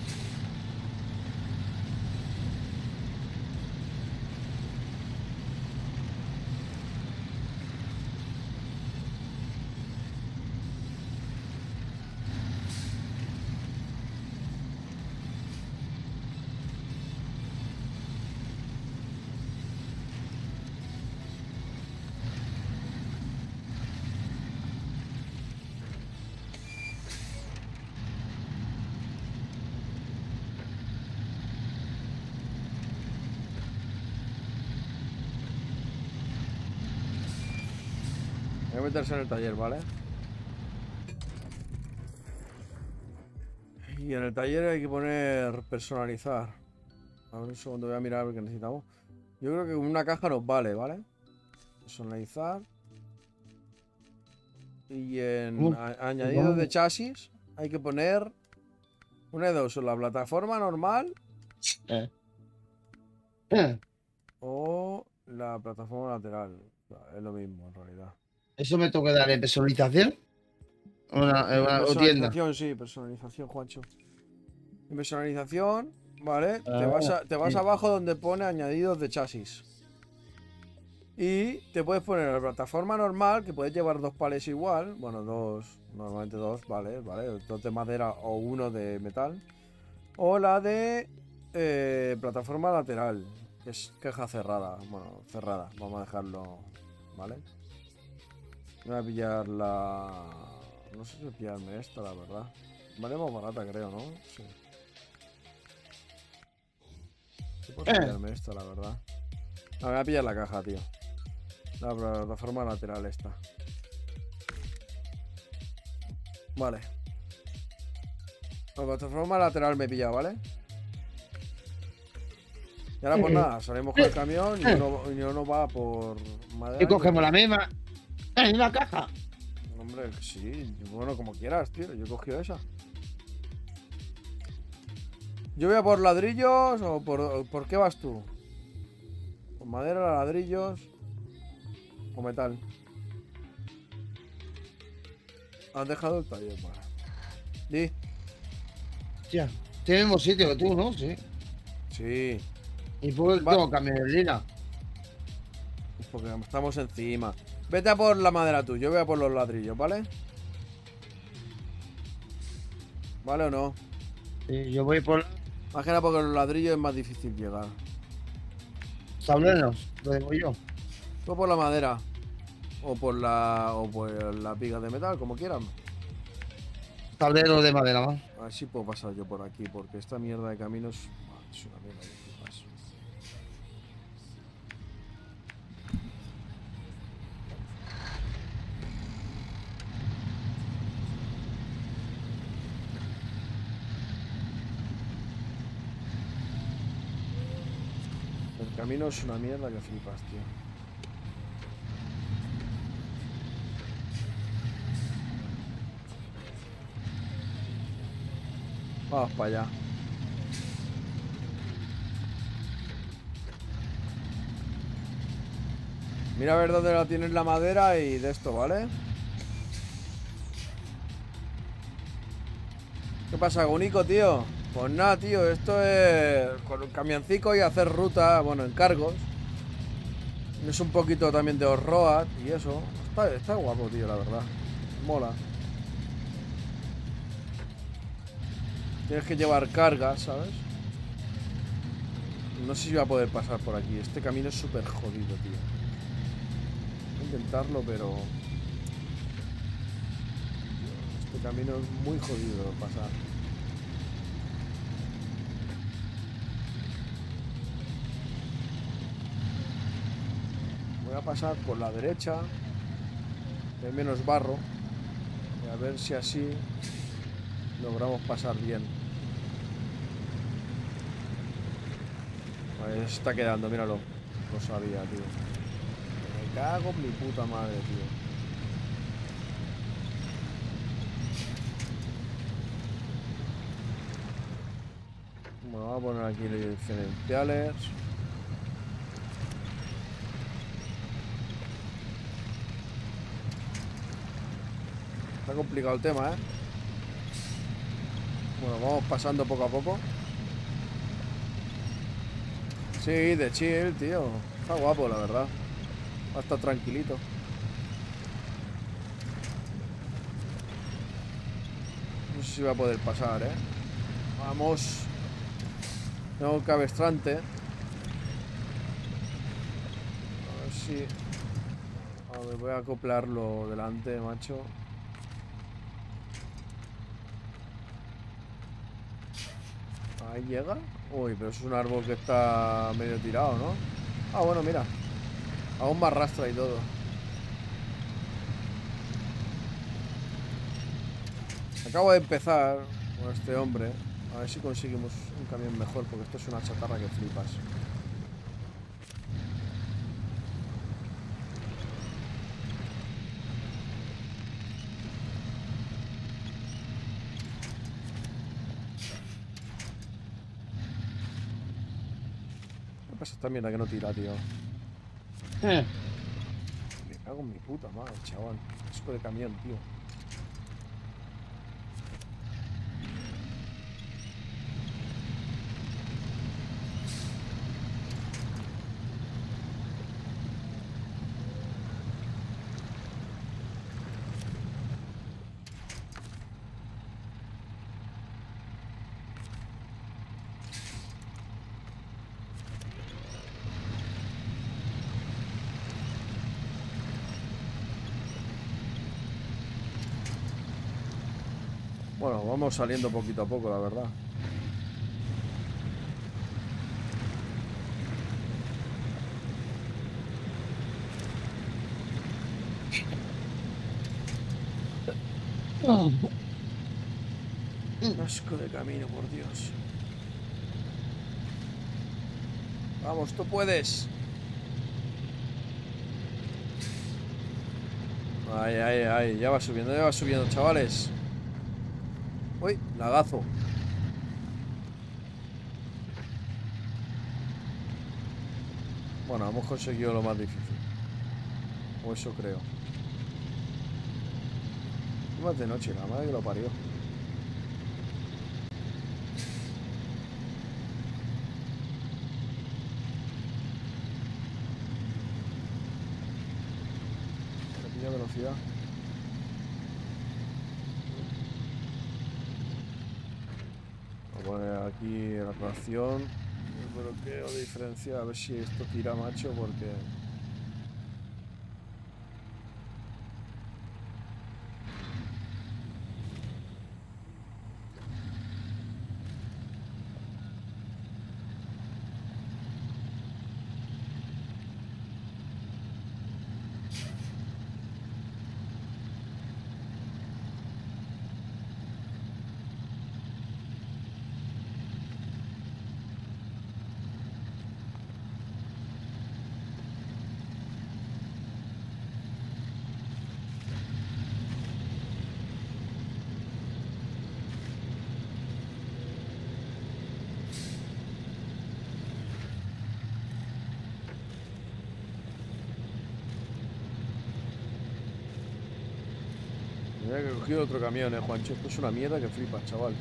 S2: Voy a meterse en el taller, ¿vale? Y en el taller hay que poner personalizar. A ver un segundo, voy a mirar a ver qué necesitamos. Yo creo que una caja nos vale, ¿vale? Personalizar. Y en añadidos de chasis hay que poner una de dos, o la plataforma normal
S1: Eh.
S2: o la plataforma lateral. Es lo mismo en realidad.
S1: ¿Eso me toca dar en personalización? Una, una- o tienda.
S2: Personalización, sí, personalización, Juancho. En personalización, ¿vale? te
S1: Ah,
S2: vas, a- te vas
S1: sí.
S2: abajo donde pone añadidos de chasis. Y te puedes poner la plataforma normal, que puedes llevar dos pales igual. Bueno, dos, normalmente dos, vale, vale. Dos de madera o uno de metal. O la de eh, plataforma lateral, que es caja cerrada. Bueno, cerrada, vamos a dejarlo, ¿vale? Voy a pillar la... No sé si pillarme esta, la verdad. Vale más barata, creo, ¿no? Sí. Sí, puedo
S1: Eh.
S2: pillarme esta, la verdad. No, me voy a pillar la caja, tío. La plataforma lateral esta. Vale. La plataforma lateral me he pillado, ¿vale? Y ahora pues
S1: Eh.
S2: nada, salimos con el camión y uno, y uno va por madera.
S1: Y cogemos la misma. En una caja.
S2: Hombre, sí, bueno, como quieras, tío. Yo he cogido esa. ¿Yo voy a por ladrillos o por, por qué vas tú? ¿Por madera, ladrillos o metal? Has dejado el taller, vale. Di,
S1: Hostia, tenemos sitio que tú, ¿no? Sí.
S2: sí,
S1: Y por
S2: Va-
S1: tengo cambio de lina.
S2: es porque estamos encima. Vete a por la madera tú, yo voy a por los ladrillos, ¿vale? ¿Vale o no?
S1: Sí, yo voy por
S2: Más que nada porque los ladrillos es más difícil llegar.
S1: tableros, lo digo yo.
S2: O por la madera. O por la. O por la pica de metal, como quieran.
S1: Tablero de madera, ¿va?
S2: A ver si puedo pasar yo por aquí, porque esta mierda de caminos. Es una mierda camino es una mierda que flipas, tío. Vamos para allá. Mira a ver dónde la tienes la madera y de esto, ¿vale? ¿Qué pasa, Gunico, tío? Pues nada, tío, esto es con un camioncico y hacer ruta, bueno, encargos. Es un poquito también de off-road y eso. Está, está guapo, tío, la verdad. Mola. Tienes que llevar cargas, ¿sabes? No sé si voy a poder pasar por aquí. Este camino es súper jodido, tío. Voy a intentarlo, pero... Este camino es muy jodido pasar. Voy a pasar por la derecha. Hay menos barro. Y a ver si así logramos pasar bien. Está quedando, míralo. Lo sabía, tío. Me cago en mi puta madre, tío. Bueno, Vamos a poner aquí los diferenciales. Está complicado el tema, ¿eh? Bueno, vamos pasando poco a poco. Sí, de chill, tío. Está guapo, la verdad. Va a estar tranquilito. No sé si va a poder pasar, ¿eh? Vamos. Tengo un cabestrante. A ver si... A ver, voy a acoplarlo delante, macho. Ahí llega. Uy, pero es un árbol que está medio tirado, ¿no? Ah, bueno, mira. Aún más rastra y todo. Acabo de empezar con este hombre. A ver si conseguimos un camión mejor, porque esto es una chatarra que flipas. ¿Qué pasa esta mierda que no tira, tío?
S1: Eh,
S2: Me cago en mi puta madre, chaval. Asco de camión, tío. Vamos saliendo poquito a poco, la verdad. Asco de camino, por Dios. Vamos, tú puedes. Ay, ay, ay, ya va subiendo, ya va subiendo, chavales. Lagazo. Bueno, hemos conseguido lo más difícil. O eso creo. Más de noche, la madre que lo parió. Velocidad. Voy a poner aquí la ración. Pero quiero diferenciar a ver si esto tira macho porque. Mira que he cogido otro camión, eh, Juancho. Esto es una mierda que flipas, chaval.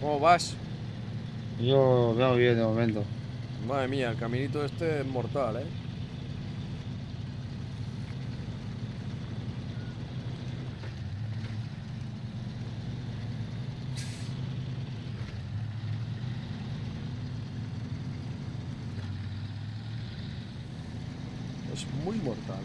S2: ¿Cómo vas?
S1: yo veo bien de momento.
S2: Madre mía, el caminito este es mortal, ¿eh? Es muy mortal.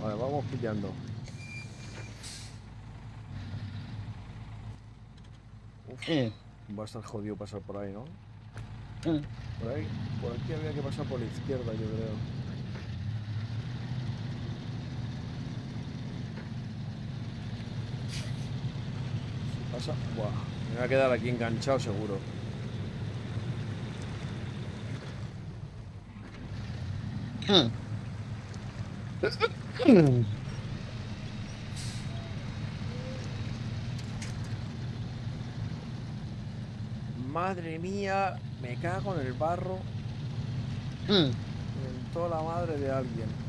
S2: Vale, vamos pillando. Uf,
S1: Eh,
S2: va a estar jodido pasar por ahí, ¿no? Por ahí, por aquí había que pasar por la izquierda, yo creo. Si pasa, buah, me voy a quedar aquí enganchado seguro. Madre mía, me cago en el barro en toda la madre de alguien.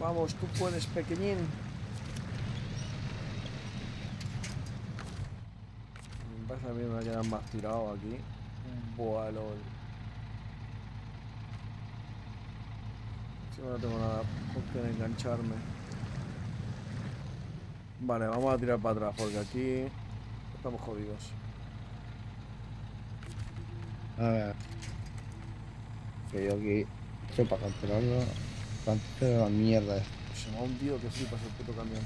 S2: Vamos, tú puedes, pequeñín. Me parece a mí me va a quedar más tirado aquí. Buah, lol. Si no tengo nada con que engancharme. Vale, vamos a tirar para atrás porque aquí estamos jodidos.
S1: A ver. Que yo aquí. Esto para cancelarlo. Cancela la mierda. esta.
S2: Se me ha hundido que flipas el puto camión.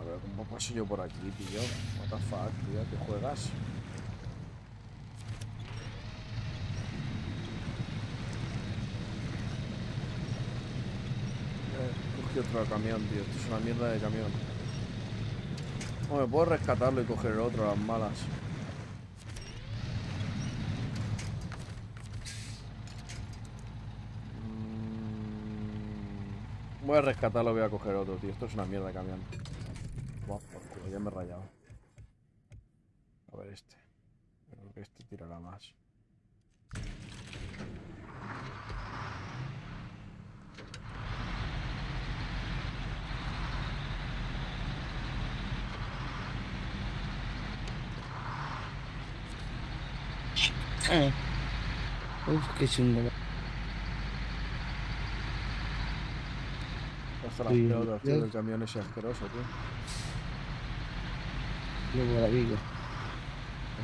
S2: A ver, ¿cómo paso yo por aquí, tío? What the fuck, tío, ¿qué juegas? Eh, otro camión, tío. Esto es una mierda de camión. Hombre, puedo rescatarlo y coger otro las malas. Mm, Voy a rescatarlo voy a coger otro, tío. Esto es una mierda camión. Ya me he rayado. A ver este. Creo que este tirará más.
S1: Uf, qué chungo.
S2: Hasta las
S1: Sí,
S2: tío, camión es asqueroso, tío.
S1: La digo.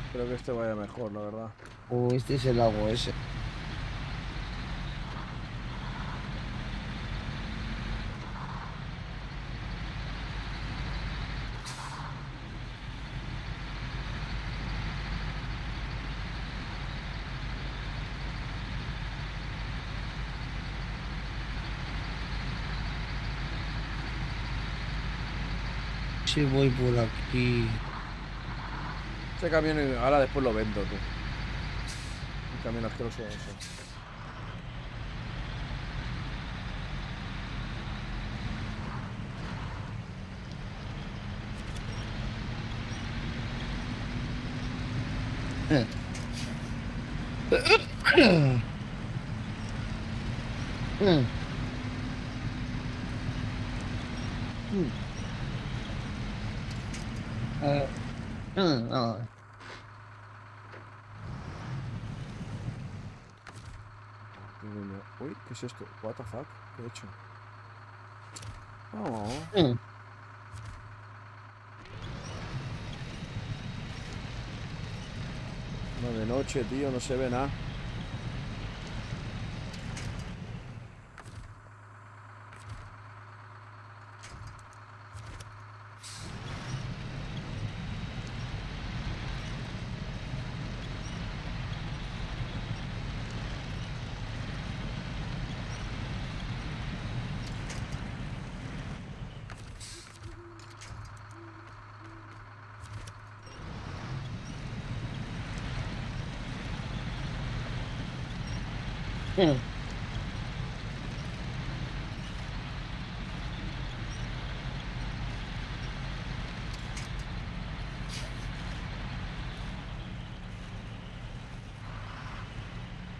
S2: Espero que este vaya mejor, la verdad.
S1: O este es el lago ese. Si voy por aquí.
S2: Ese camión eh, ahora después lo vendo, tú. Un camión asqueroso ese.
S1: Mm. Eh, mm, no.
S2: Qué coño. Uy, ¿qué es esto? What the fuck? ¿Qué he hecho? Oh,
S1: Mm.
S2: no de noche, tío, no se ve nada.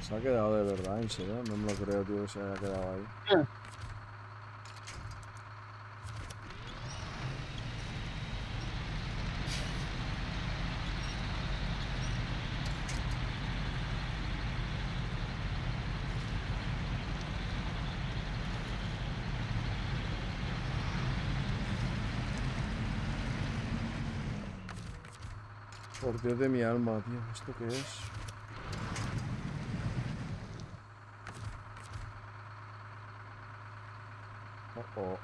S2: Se ha quedado de verdad, en serio. No me lo creo, tío, que se haya quedado ahí. Por Dios de mi alma, tío. ¿Esto qué es? Oh, oh.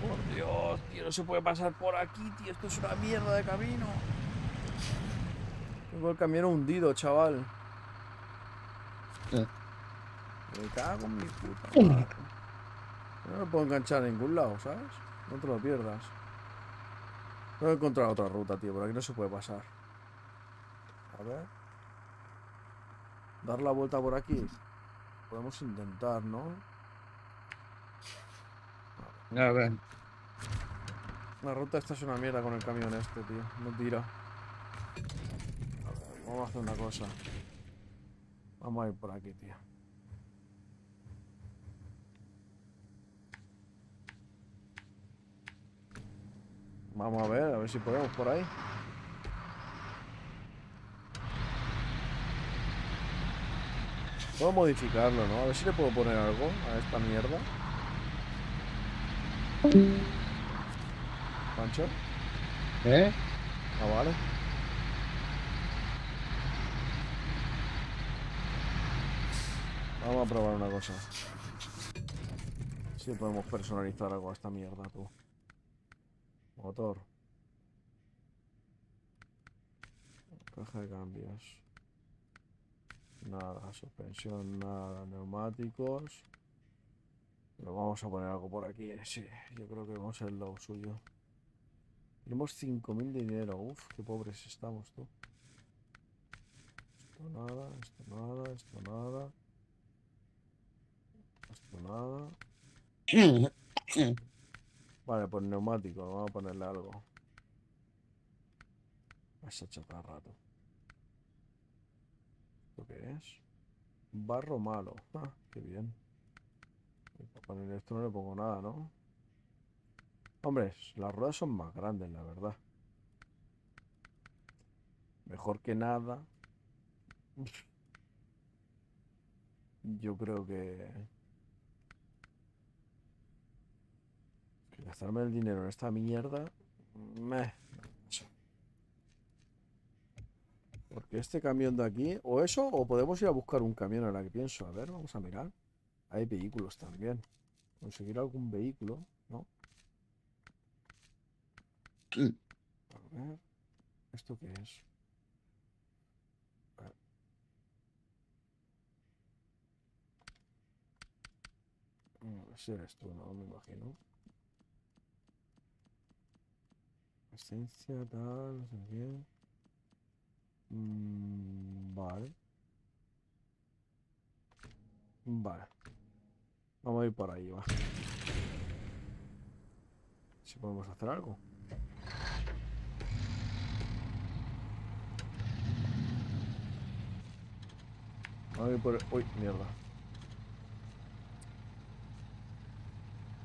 S2: Por Dios, tío, no se puede pasar por aquí, tío. Esto es una mierda de camino. Tengo el camión hundido, chaval.
S1: Eh.
S2: Me cago en mi puta madre. No lo puedo enganchar a ningún lado, ¿sabes? No te lo pierdas. Tengo que encontrar otra ruta, tío. Por aquí no se puede pasar. A ver. Dar la vuelta por aquí. Podemos intentar, ¿no?
S1: A ver.
S2: La ruta esta es una mierda con el camión este, tío. No tira. Vamos a hacer una cosa. Vamos a ir por aquí, tío. Vamos a ver, a ver si podemos por ahí. Puedo modificarlo, ¿no? A ver si le puedo poner algo a esta mierda. Pancho.
S1: ¿Eh?
S2: Ah, vale. Vamos a probar una cosa. Si podemos personalizar algo a esta mierda, tú. Motor. Caja de cambios. Nada, suspensión, nada, neumáticos. Pero vamos a poner algo por aquí, sí. Yo creo que vamos a ser lo suyo. Tenemos 5.000 de dinero. Uf, qué pobres estamos, tú. Esto nada, esto nada, esto nada. Esto nada. Vale, pues neumático, vamos a ponerle algo. Esa chatarra, tú. ¿Esto qué es? Barro malo. Ah, qué bien. Para poner esto no le pongo nada, ¿no? Hombre, las ruedas son más grandes, la verdad. Mejor que nada. Yo creo que... que gastarme el dinero en esta mierda... meh. Porque este camión de aquí... O eso, o podemos ir a buscar un camión a la que pienso. A ver, vamos a mirar. Hay vehículos también. Conseguir algún vehículo, A ver. ¿Esto qué es? Mm, Ese eres tú, ¿no? Me imagino. Esencia, tal, no sé qué. Mm, vale. Vale. Vamos a ir por ahí, va. Si podemos hacer algo. Vamos a ir por... Uy, mierda.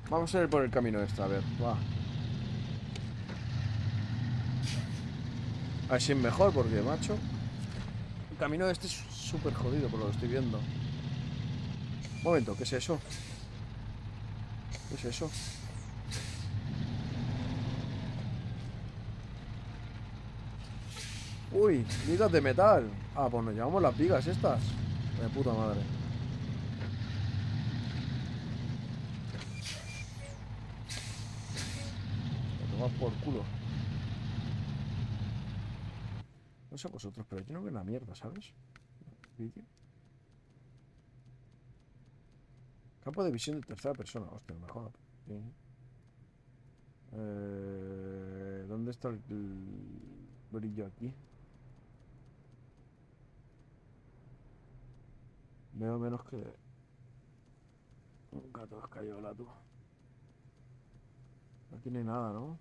S2: Vamos a ir por el camino este, a ver, va. Así es mejor porque, macho. El camino este es súper jodido por lo que estoy viendo. Momento, ¿qué es eso? ¿Qué es eso? Uy, vigas de metal. Ah, pues nos llevamos las vigas estas. De puta madre. Me tomas por culo. No sé vosotros, pero yo no veo una mierda, ¿sabes? Campo de visión de tercera persona. Hostia, mejor. Sí. Eh, ¿Dónde está el brillo aquí? Veo menos que un gato escayola, tú. No tiene nada, ¿no?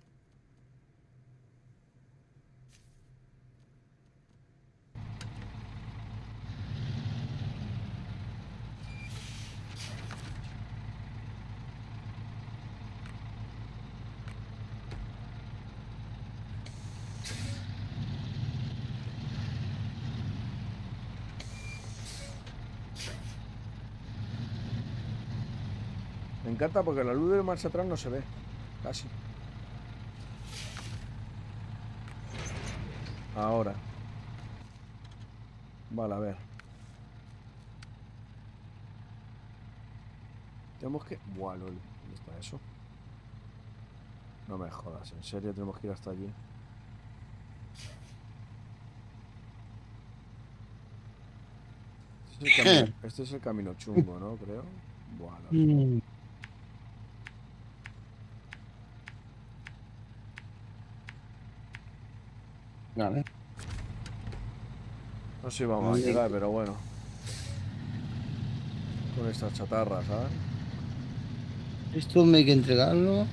S2: Encanta porque la luz del marcha atrás no se ve. Casi. Ahora. Vale, a ver. Tenemos que... Buah, lol. ¿Dónde está eso? No me jodas, en serio tenemos que ir hasta allí. Este es el camino, este es el camino chungo, ¿no? Creo. Buah, lol.
S1: Vale.
S2: No sé si vamos a llegar, pero bueno. Con estas chatarras, ¿sabes?
S1: Esto me hay que entregarlo.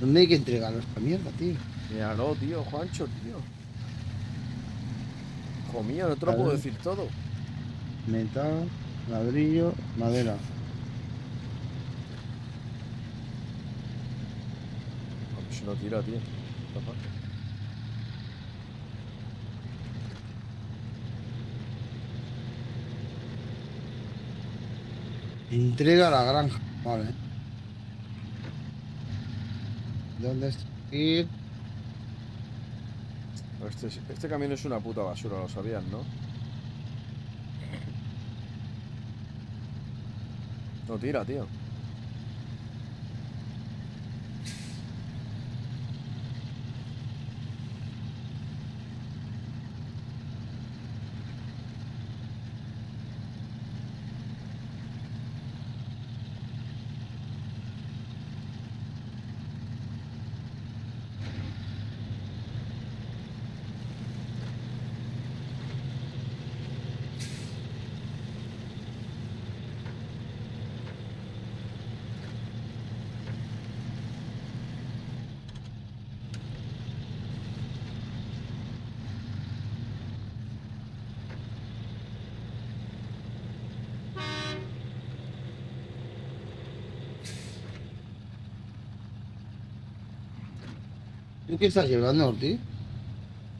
S1: ¿Dónde hay que entregarlo esta mierda, tío?
S2: Míralo, tío, Juancho, tío. Hijo mío, no te lo puedo decir todo.
S1: Metal, ladrillo, madera.
S2: Si no tira, tío.
S1: Entrega a la granja. Vale. ¿Dónde está?
S2: Este, es- este camino es una puta basura, lo sabían, ¿no? No tira, tío.
S1: Qué estás llevando, Ortiz?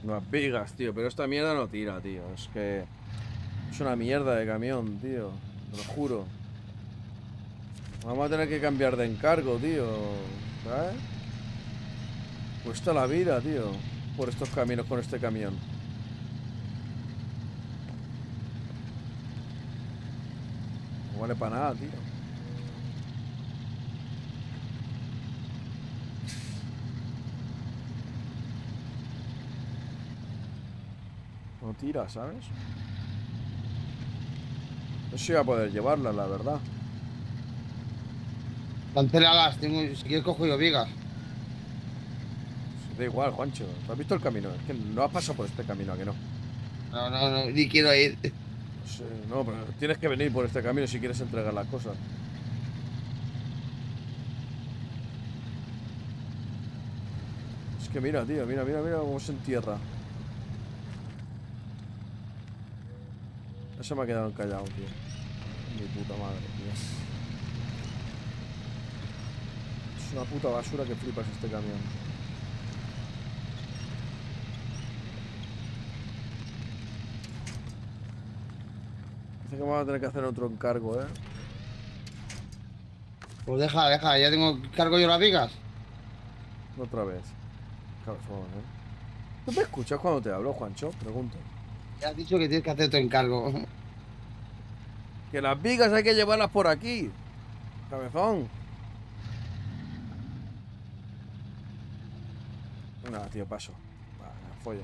S2: Unas vigas, tío, pero esta mierda no tira, tío. Es que es una mierda de camión, tío. Te lo juro. Vamos a tener que cambiar de encargo, tío. ¿Sabes? Cuesta la vida, tío. Por estos caminos con este camión. No vale para nada, tío. No tira, ¿sabes? No sé si voy a poder llevarla, la verdad.
S1: Cancélalas, tengo, si quieres cojo yo vigas.
S2: Da igual, Juancho. ¿Tú has visto el camino? Es que no has pasado por este camino, ¿a que no?
S1: No, no, no, ni quiero ir.
S2: No sé, no, pero tienes que venir por este camino si quieres entregar las cosas. Es que mira, tío, mira, mira, mira cómo se entierra. Eso me ha quedado encallado, tío. Mi puta madre, tío. Es una puta basura que flipas este camión. Que vamos a tener que hacer otro encargo, ¿eh?
S1: Pues deja, deja, ya tengo, cargo yo las vigas.
S2: Otra vez. Cabezón, ¿eh? ¿Tú me escuchas cuando te hablo, Juancho? Pregunto.
S1: Ya has dicho que tienes que hacer tu encargo.
S2: Que las vigas hay que llevarlas por aquí. Cabezón. Nada, tío, paso. Vale.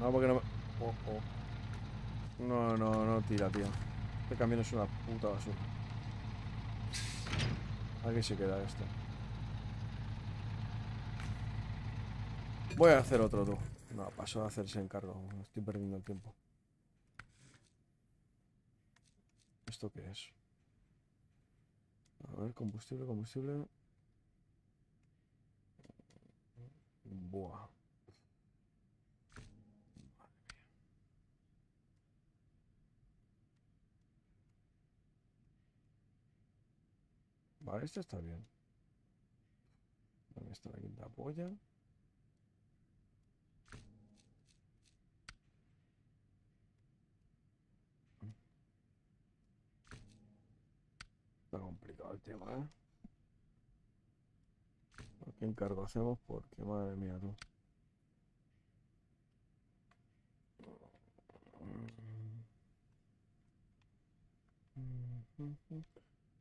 S2: No, porque no me... Oh, oh. No, no, no tira, tío. Este camino es una puta basura. Aquí se queda este. Voy a hacer otro, tú. No, paso a hacerse encargo. Estoy perdiendo el tiempo. ¿Esto qué es? A ver, combustible, combustible. Buah. Vale, este está bien. ¿Dónde está la quinta polla? Está complicado el tema, ¿eh? ¿Qué encargo hacemos? Porque, madre mía, tú.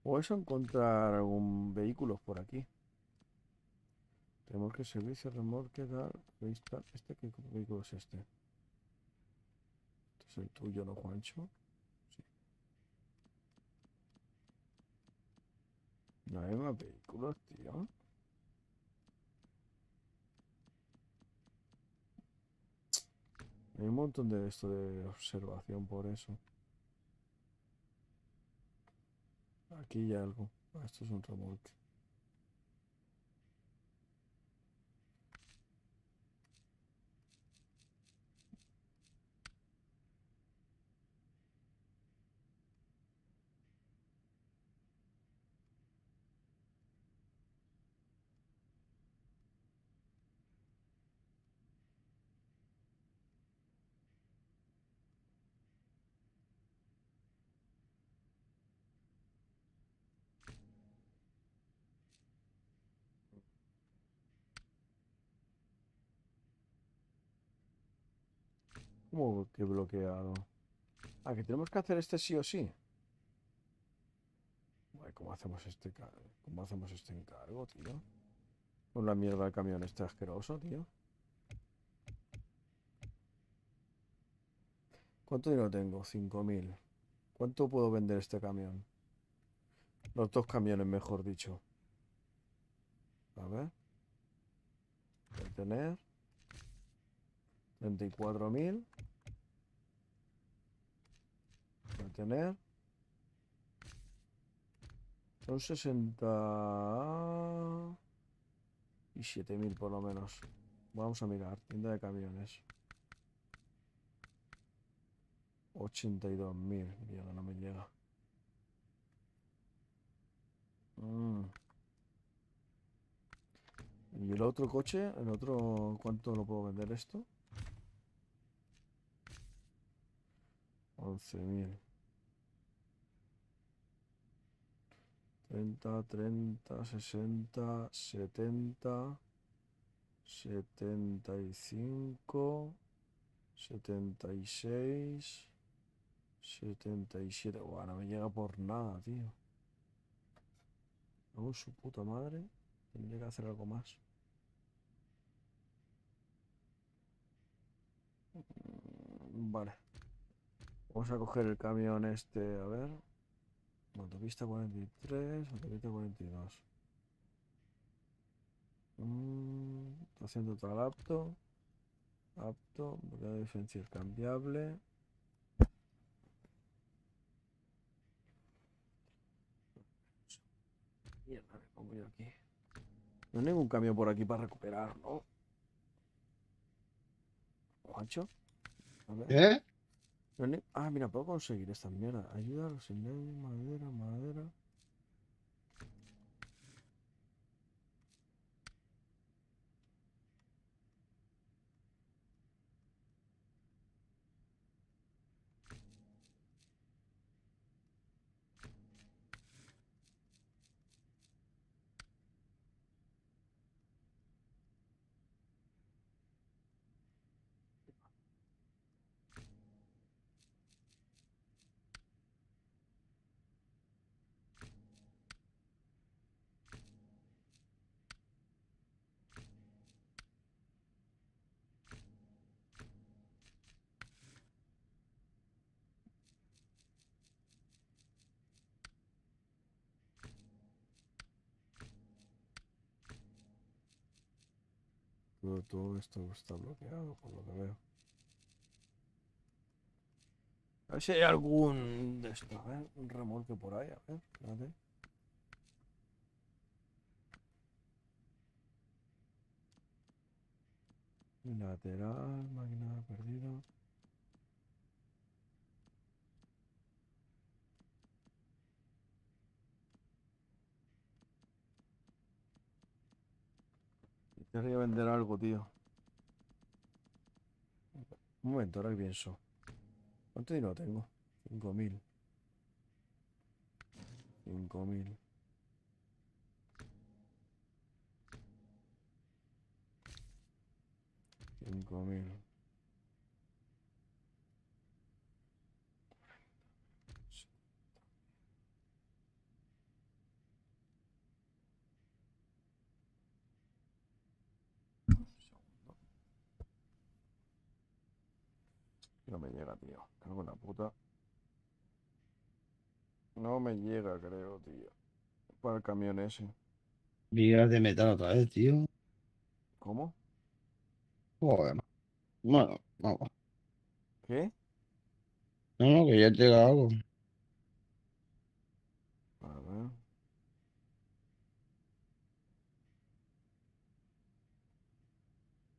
S2: O eso encontrar algún vehículo por aquí. Tenemos que servicio, remolque, dar, vista. ¿Este qué vehículo es este? Este es el tuyo, ¿no, Juancho? No hay más vehículos, tío. Hay un montón de esto de observación por eso. Aquí hay algo. Esto es un remolque. ¿Cómo que bloqueado? Ah, que tenemos que hacer este sí o sí. ¿cómo hacemos este cómo hacemos este encargo, tío? Con la mierda del camión este asqueroso, tío. ¿Cuánto dinero tengo? 5.000. ¿Cuánto puedo vender este camión? Los dos camiones, mejor dicho. A ver. Tener. 34.000. Tener. Son 60 y 7.000 por lo menos. Vamos a mirar. Tienda de camiones. 82.000. Mierda, no me llega. Mm. ¿Y el otro coche? ¿El otro cuánto lo puedo vender esto? 11.000. 30, 30, 60, 70, 75, 76, 77. Buah, no me llega por nada, tío. Aún su puta madre. Tendría que hacer algo más. Mm, Vale. Vamos a coger el camión este, a ver. Autopista 43, autopista 42. Mm, estación total apto. Apto, velocidad diferencial cambiable. Mierda, me pongo yo aquí. No hay ningún camión por aquí para recuperar, ¿no? Juancho.
S1: ¿Eh?
S2: Ah, mira, puedo conseguir esta mierda. Ayuda a los madera, madera. Todo, esto está bloqueado, por lo que veo. A ver si hay algún de esto, a ver, un remolque por ahí, a ver, espérate. Lateral, máquina perdida. Querría vender algo, tío. Un momento, ahora que pienso. ¿Cuánto dinero tengo? 5.000. 5.000. Cinco mil. No me llega, tío. Cago en la puta. No me llega, creo, tío. Para el camión ese.
S1: Vigas de metal otra vez, tío.
S2: ¿Cómo?
S1: Joder. Bueno, vamos.
S2: ¿Qué?
S1: No, no, que ya te llega algo.
S2: A ver.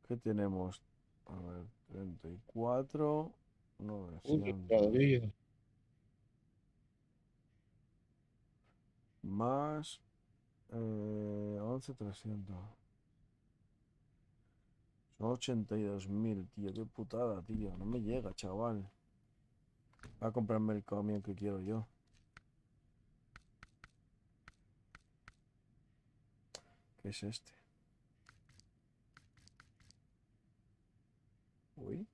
S2: ¿Qué tenemos? A ver, 34,
S1: Un
S2: 900.
S1: cuadrillo.
S2: Más eh, 11,300. Son 82.000, tío. Qué putada, tío. No me llega, chaval. Va a comprarme el camión que quiero yo. ¿Qué es este? Uy.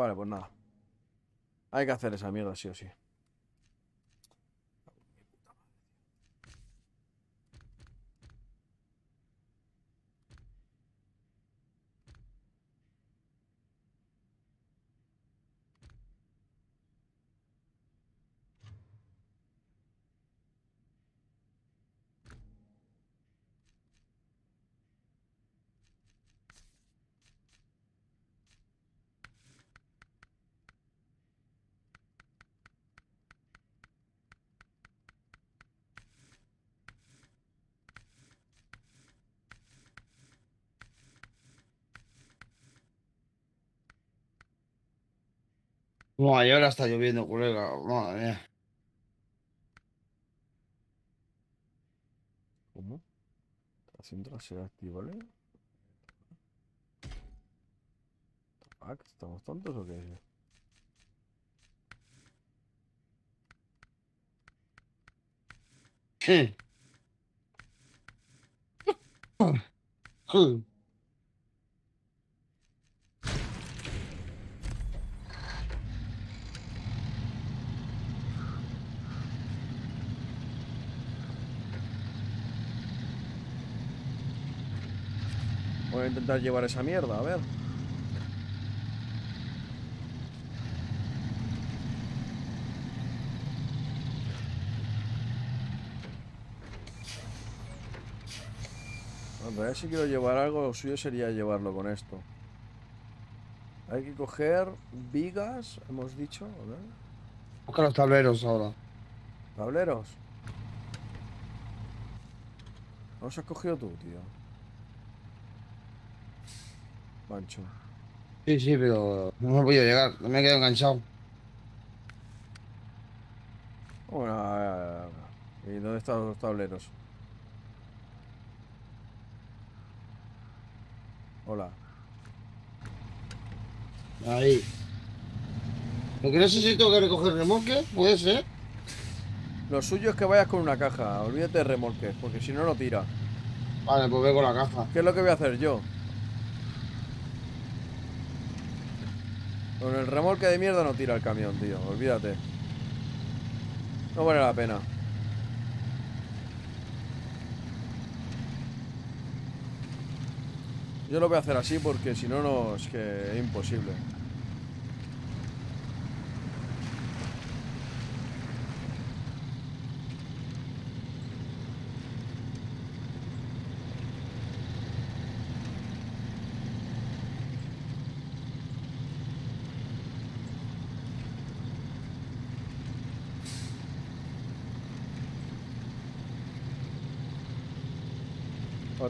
S2: Vale, pues nada. Hay que hacer esa mierda sí o sí.
S1: Buah, y ahora está lloviendo, colega. Madre mía.
S2: ¿Cómo? Tracción trasera activable. Ah, ¿que ¿Estamos tontos o qué? Voy a intentar llevar esa mierda, a ver. A ver si quiero llevar algo, lo suyo sería llevarlo con esto. Hay que coger vigas, hemos dicho, a ver.
S1: Busca los tableros ahora.
S2: Tableros. ¿No los has cogido tú, tío? Mancho.
S1: Sí, sí, pero no me he podido llegar. No me he quedado enganchado.
S2: Bueno. ¿y dónde están los tableros? Hola.
S1: Ahí. Lo que no sé si tengo que recoger remolque, puede ser.
S2: Lo suyo es que vayas con una caja, olvídate de remolques, porque si no, no tira.
S1: Vale, pues ve con la caja.
S2: ¿Qué es lo que voy a hacer yo? Con el remolque de mierda no tira el camión, tío, olvídate. No vale la pena. Yo lo voy a hacer así porque si no, no es que es imposible.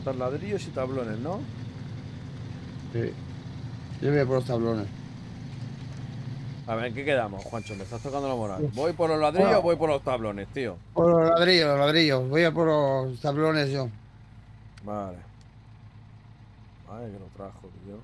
S2: Faltan ladrillos y tablones, ¿no?
S1: Sí. Yo voy por los tablones.
S2: A ver, ¿en qué quedamos, Juancho? Me estás tocando la moral. ¿Voy por los ladrillos o voy por los tablones, tío?
S1: Por los ladrillos, los ladrillos. Voy a por los tablones yo.
S2: Vale. Vale, que lo trajo, tío.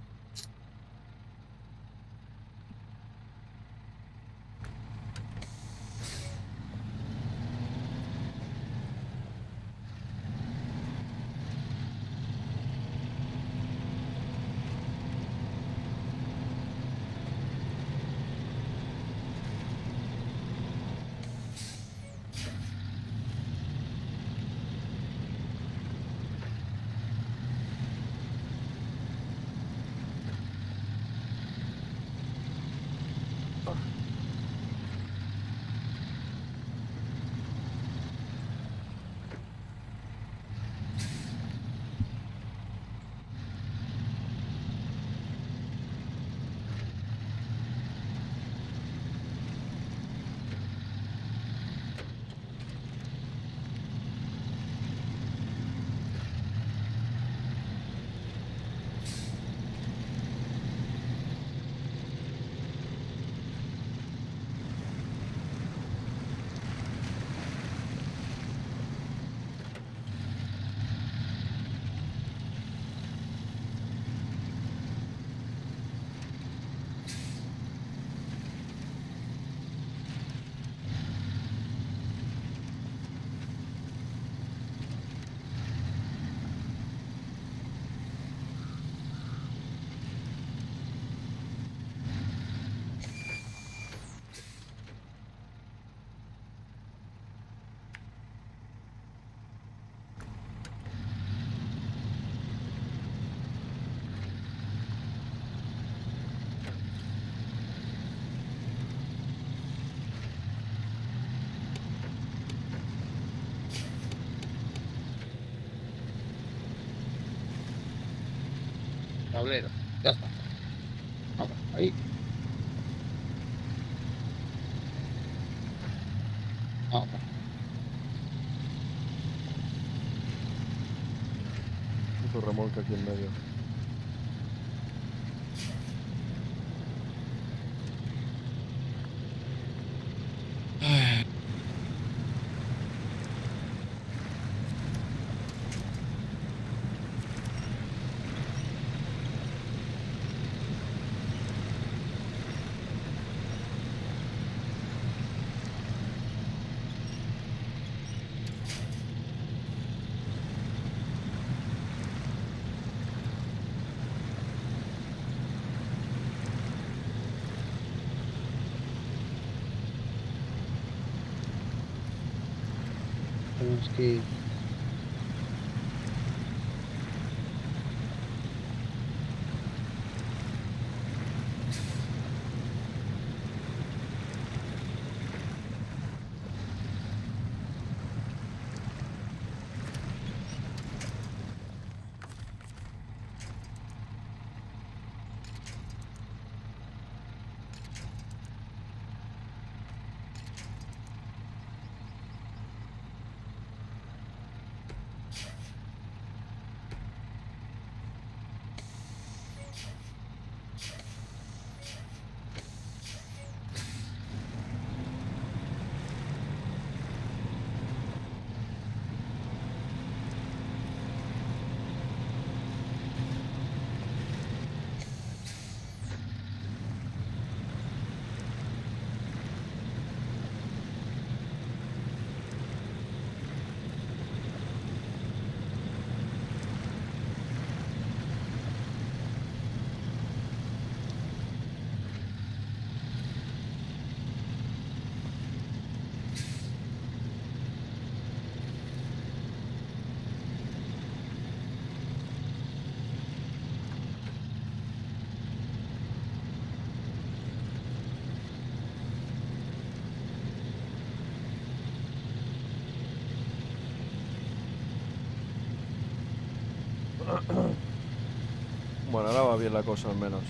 S2: Puto remolque Bueno, ahora va bien la cosa al menos.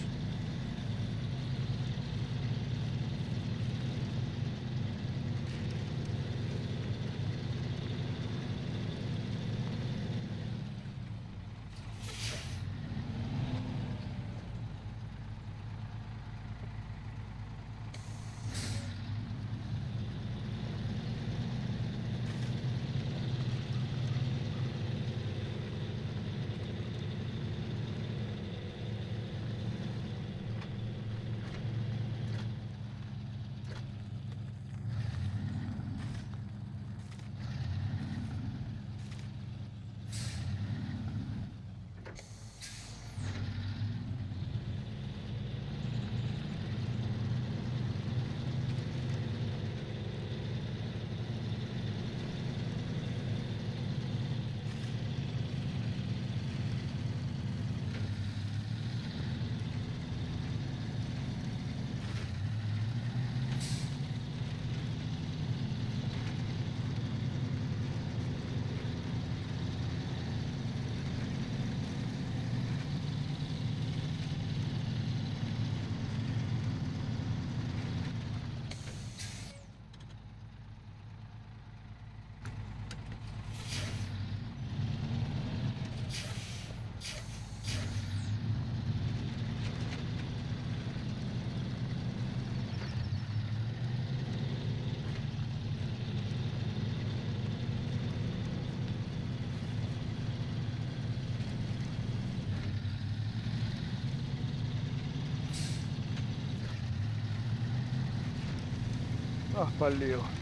S2: Ah,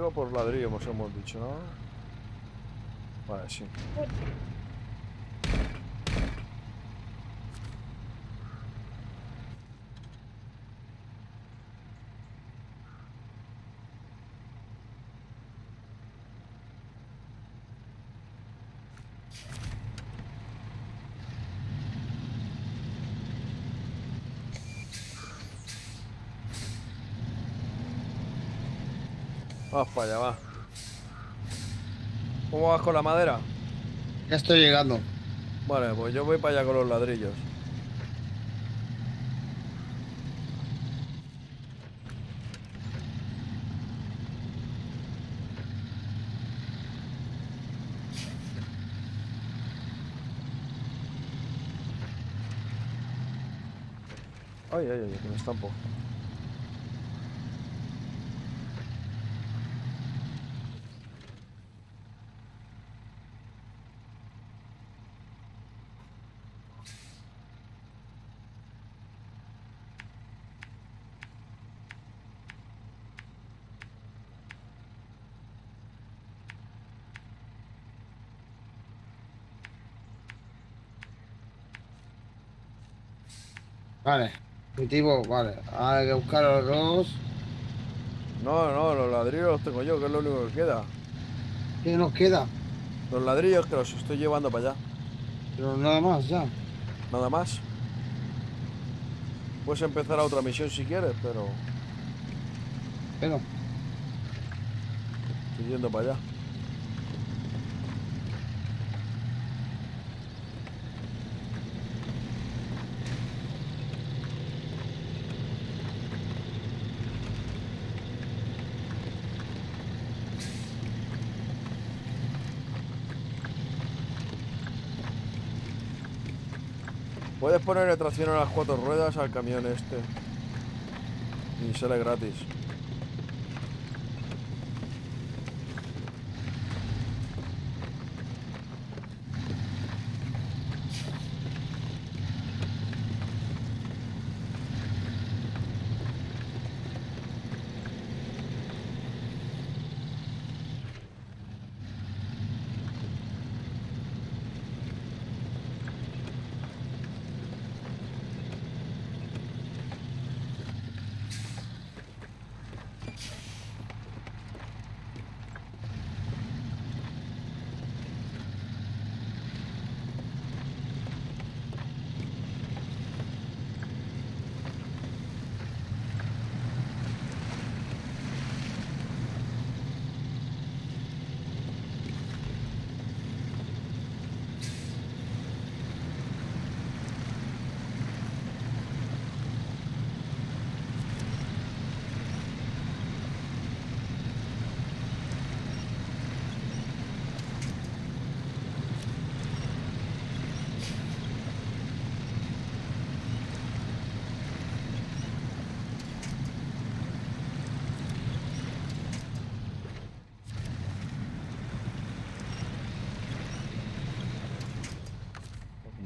S2: Vivo por ladrillo, hemos, hemos dicho, ¿no? Vale, sí. Vamos para allá, va. ¿Cómo vas con la madera?
S1: Ya estoy llegando.
S2: Vale, pues yo voy para allá con los ladrillos. Ay, ay, ay, que me estampo.
S1: Vale. Objetivo, vale. Hay que buscar a los dos.
S2: No, no, los ladrillos los tengo yo, que es lo único que queda.
S1: ¿Qué nos queda?
S2: Los ladrillos que los estoy llevando para allá.
S1: Pero nada más, ya.
S2: Nada más. Puedes empezar a otra misión si quieres, pero
S1: Pero,
S2: estoy yendo para allá. Puedes ponerle tracción a las cuatro ruedas al camión este. Y sale gratis.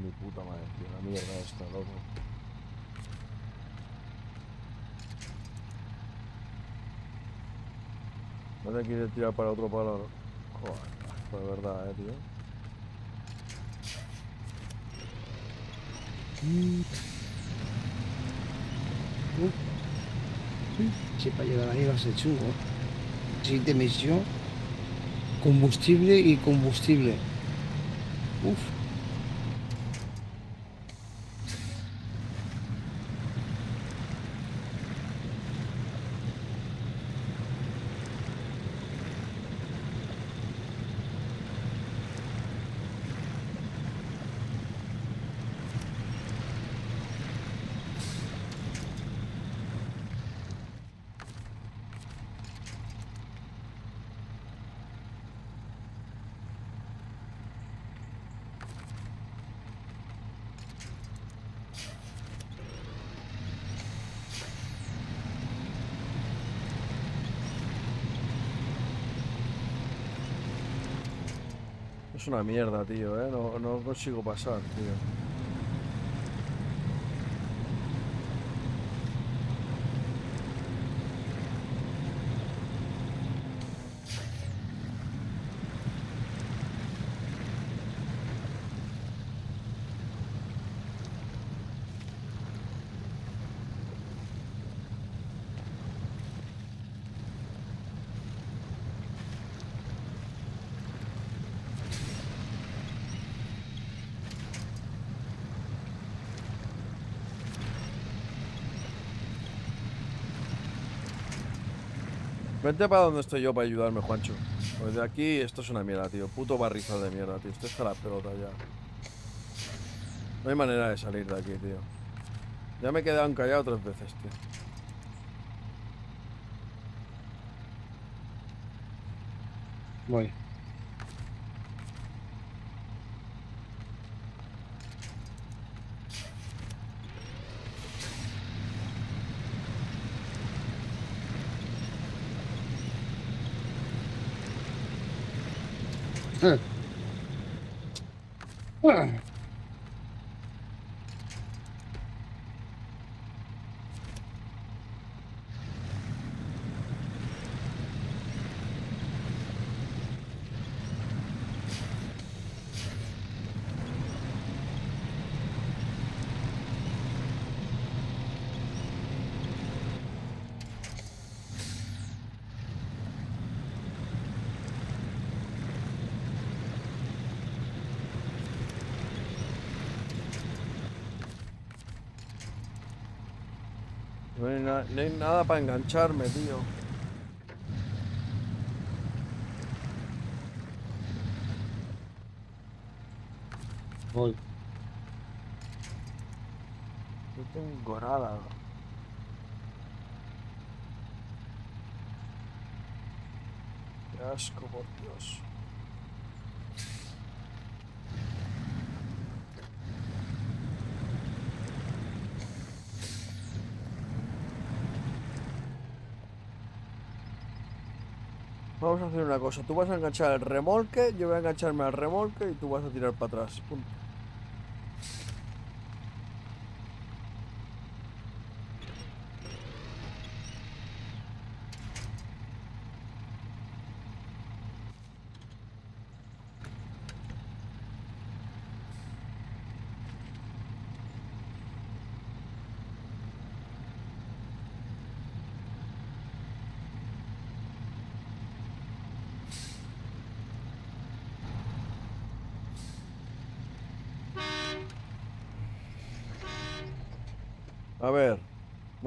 S2: Mi puta madre, tío, la mierda esta, loco. Quieres tirar para otro palo. Pues de verdad, eh, tío.
S1: si para llegar ahí va a ser chungo. Siguiente misión. Combustible y combustible. Uf.
S2: Es una mierda, tío, ¿eh? No, no consigo pasar, tío. Vente para donde estoy yo para ayudarme, Juancho. Pues de aquí esto es una mierda, tío. Puto barrizal de mierda, tío. Esto está la pelota ya. No hay manera de salir de aquí, tío. Ya me he quedado encallado tres veces, tío.
S1: Voy. Eh. Ah.
S2: No hay, nada para engancharme, tío. No tengo nada. Qué asco, por Dios. Vamos a hacer una cosa. Tú vas a enganchar el remolque, yo voy a engancharme al remolque y tú vas a tirar para atrás. Punto. A ver,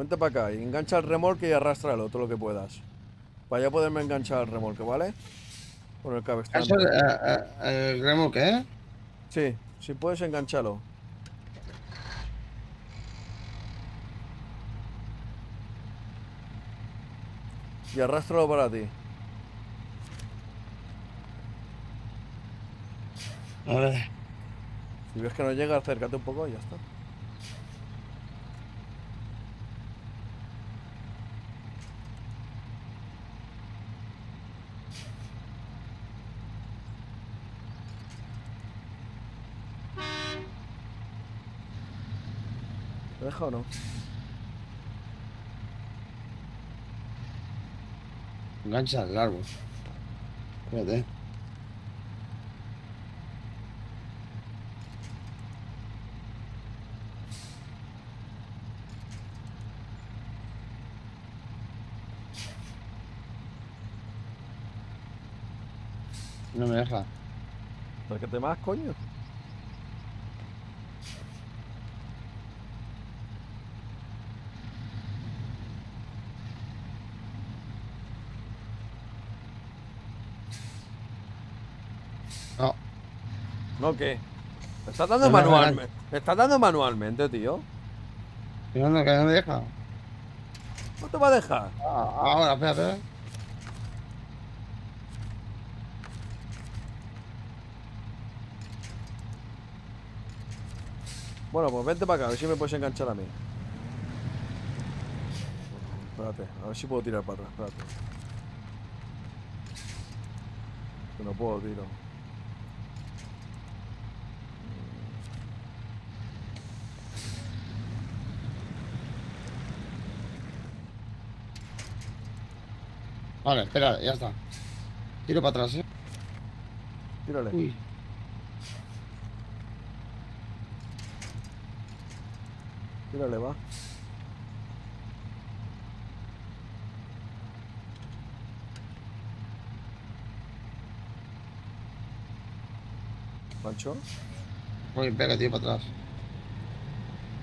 S2: vente para acá y engancha el remolque y arrástralo todo lo que puedas. Para ya poderme enganchar al remolque, ¿vale? Con el cabestán.
S1: Eh, eh, el remolque, ¿eh?
S2: Sí, si puedes engancharlo. Y arrástralo para ti.
S1: Ver.
S2: Si ves que no llega, acércate un poco y ya está. ¿Te deja o no?
S1: Engancha al árbol. Espérate. No me deja.
S2: Acércate más, coño.
S1: No.
S2: ¿No qué? Me estás dando
S1: No me
S2: manualmente. Me estás dando manualmente, tío.
S1: Que no, que no me deja.
S2: No te va a dejar.
S1: Ah, ahora, espérate.
S2: Bueno, pues vente para acá, a ver si me puedes enganchar a mí. Espérate, a ver si puedo tirar para atrás, espérate. Que no puedo, tiro.
S1: Vale, espera, ya está. Tiro para atrás, eh.
S2: Tírale.
S1: Uy.
S2: Tírale, va. Pancho.
S1: Uy, pega, tiro para atrás.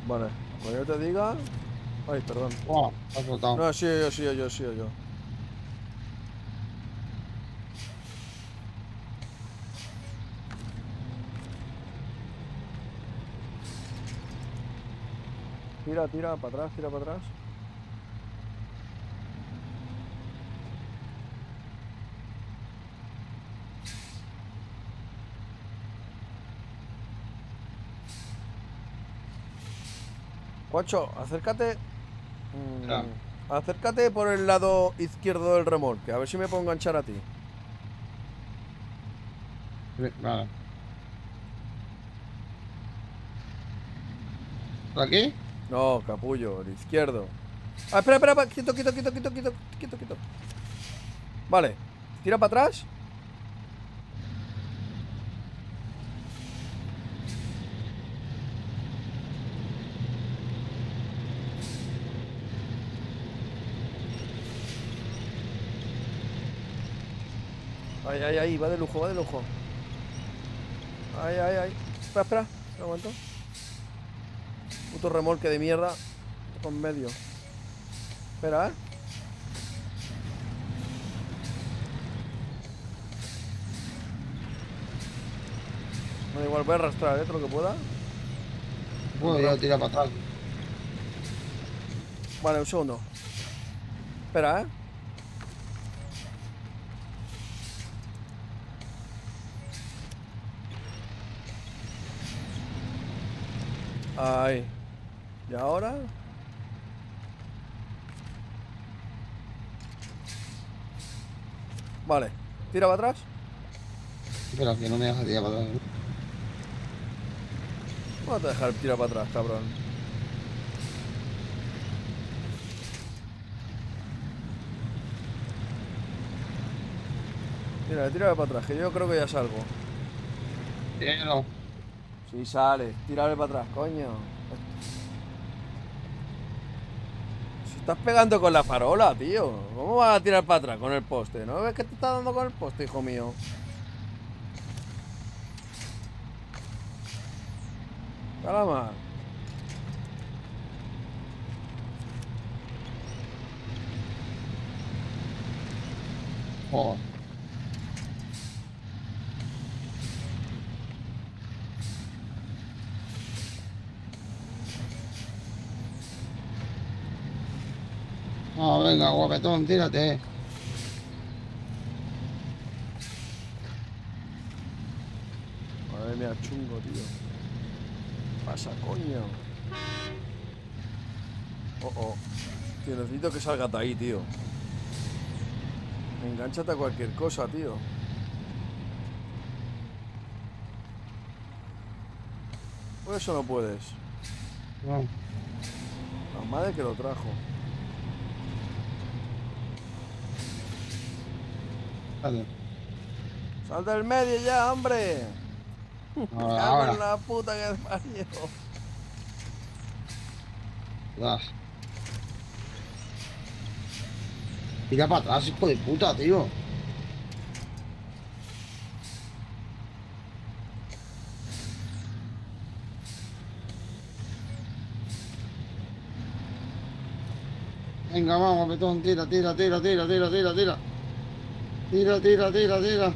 S2: Vale. Cuando yo te diga. Ay, perdón.
S1: Oh, ha soltado.
S2: No, sí, yo, sí, yo, sí, yo. Tira, tira, para atrás, tira para atrás. Juancho, acércate. Mm, acércate por el lado izquierdo del remolque, a ver si me puedo enganchar a ti.
S1: Vale. ¿Por aquí?
S2: No, capullo, el izquierdo. Ah, espera, espera, espera, quieto, quieto, quieto, quieto, quieto, quieto, quieto. Vale, tira para atrás. Ay, ay, ay, va de lujo, va de lujo. Ay, ay, ay. Espera, espera, un momento. Puto remolque de mierda. Con medio. Espera, ¿eh? Bueno, igual voy a arrastrar, ¿eh? Todo lo que pueda.
S1: Puedo ya tirar para atrás.
S2: Vale, un segundo. Espera, ¿eh? Ahí. ¿Y ahora? Vale. Tira para atrás.
S1: Espera, que no me deja tirar para atrás.
S2: Vamos a dejar tirar para atrás, cabrón. Tira, tira para atrás, que yo creo que ya salgo.
S1: Tíralo.
S2: Sí, sale. Tírale para atrás, coño. Si estás pegando con la farola, tío. ¿Cómo vas a tirar para atrás con el poste? ¿No ves que te está dando con el poste, hijo mío? Caramba.
S1: Joder. Ah, venga, guapetón, tírate.
S2: Madre mía, chungo, tío. ¿Qué pasa, coño? Oh, oh. Tío, necesito que salga de ahí, tío. Engánchate a cualquier cosa, tío. Por eso no puedes.
S1: No.
S2: La madre que lo trajo.
S1: Dale.
S2: ¡Sal del medio ya, hombre!
S1: Ahora,
S2: en
S1: ahora.
S2: la puta que parió.
S1: Tira para atrás, hijo de puta, tío. Venga, vamos, betón, tira, tira, tira, tira, tira, tira, tira. Tira, tira, tira, tira.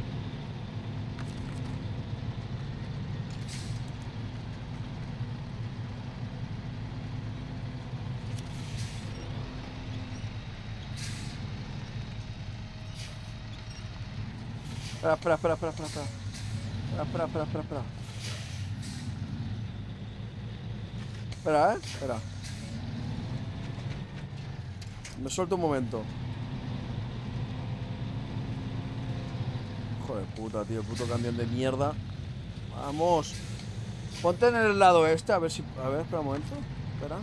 S2: Espera, espera, espera, espera, espera, espera. Espera, espera, espera, espera, espera. Espera, eh. Espera. Me suelto un momento. Joder, puta, tío. Puto camión de mierda. Vamos. Ponte en el lado este, a ver si. A ver, espera un momento. Espera.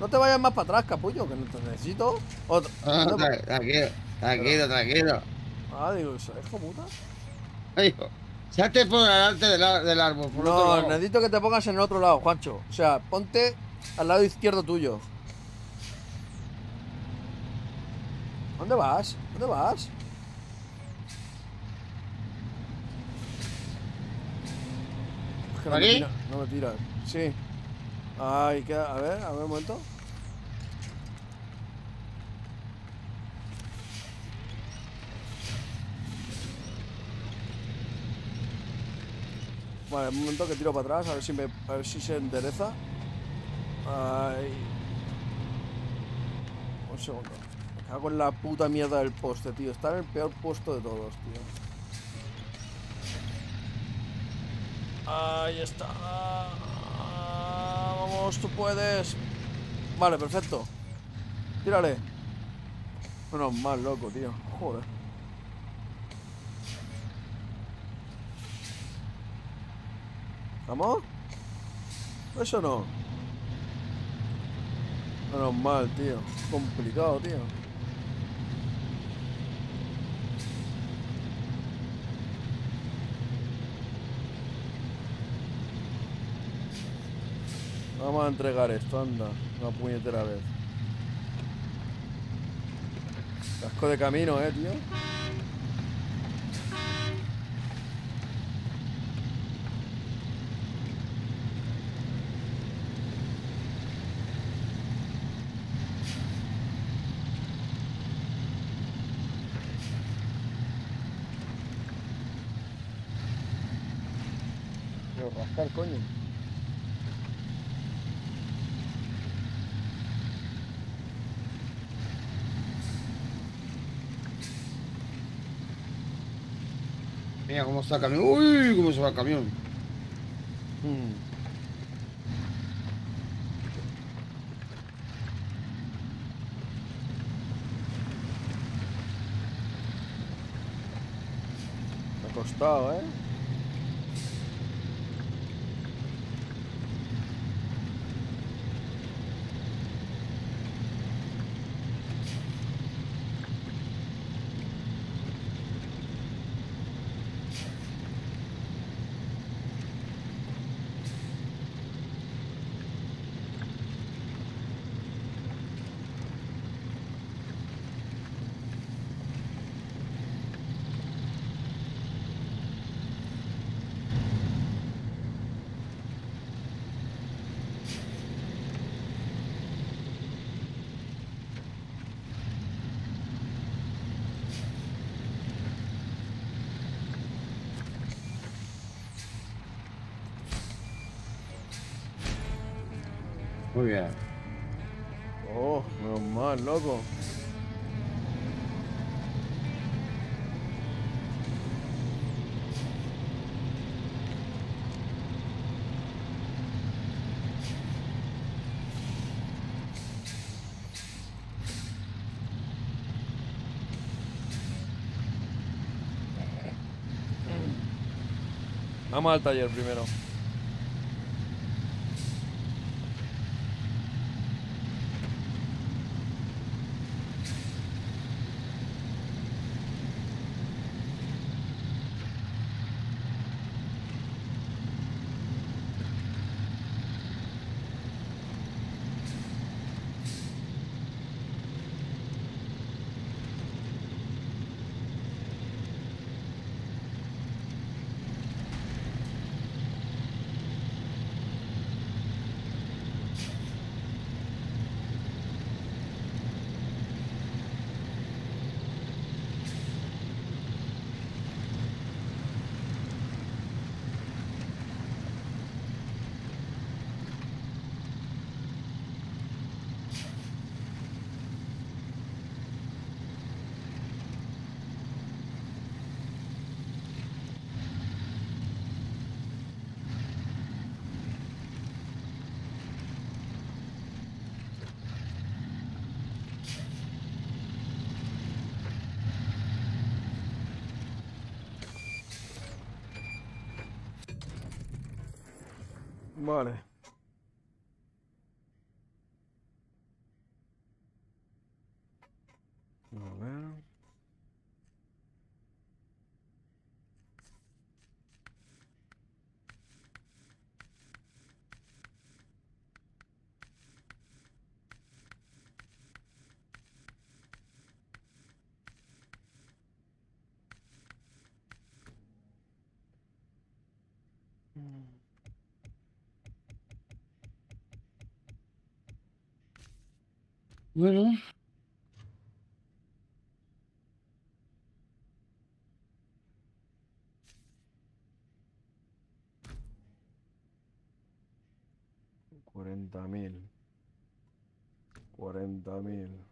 S2: No te vayas más para atrás, capullo, que no te necesito. Otro.
S1: Ah,
S2: No,
S1: Aquí, Tranquilo, tranquilo.
S2: Ah, digo, ¿es hijo puta?
S1: Hijo, salte por delante del, del árbol. Por otro
S2: No,
S1: lado.
S2: necesito que te pongas en el otro lado, Juancho. O sea, ponte al lado izquierdo tuyo. ¿Dónde vas? ¿Dónde vas? Que no,
S1: ¿Por
S2: me
S1: aquí?
S2: tira- no me tiras. Sí. Ay, ¿qué? A ver, a ver un momento. Vale, un momento que tiro para atrás, a ver si me, a ver si se endereza. Ay. Un segundo. Me cago en la puta mierda del poste, tío. Está en el peor puesto de todos, tío. Ahí está. Ah, Vamos, tú puedes. Vale, perfecto. Tírale. Menos mal, loco, tío. Joder. ¿Vamos? Eso no. Menos mal, tío. Complicado, tío. Vamos a entregar esto, anda. Una puñetera vez. Casco de camino, eh, tío. Rascar, coño.
S1: Está el camión. Uy, cómo se va el camión.
S2: Hmm. Costado, ¿eh?
S1: Muy bien.
S2: Oh, menos mal, loco. Vamos al taller primero. Vale. A ver.
S1: Bueno,
S2: Cuarenta mil. Cuarenta mil.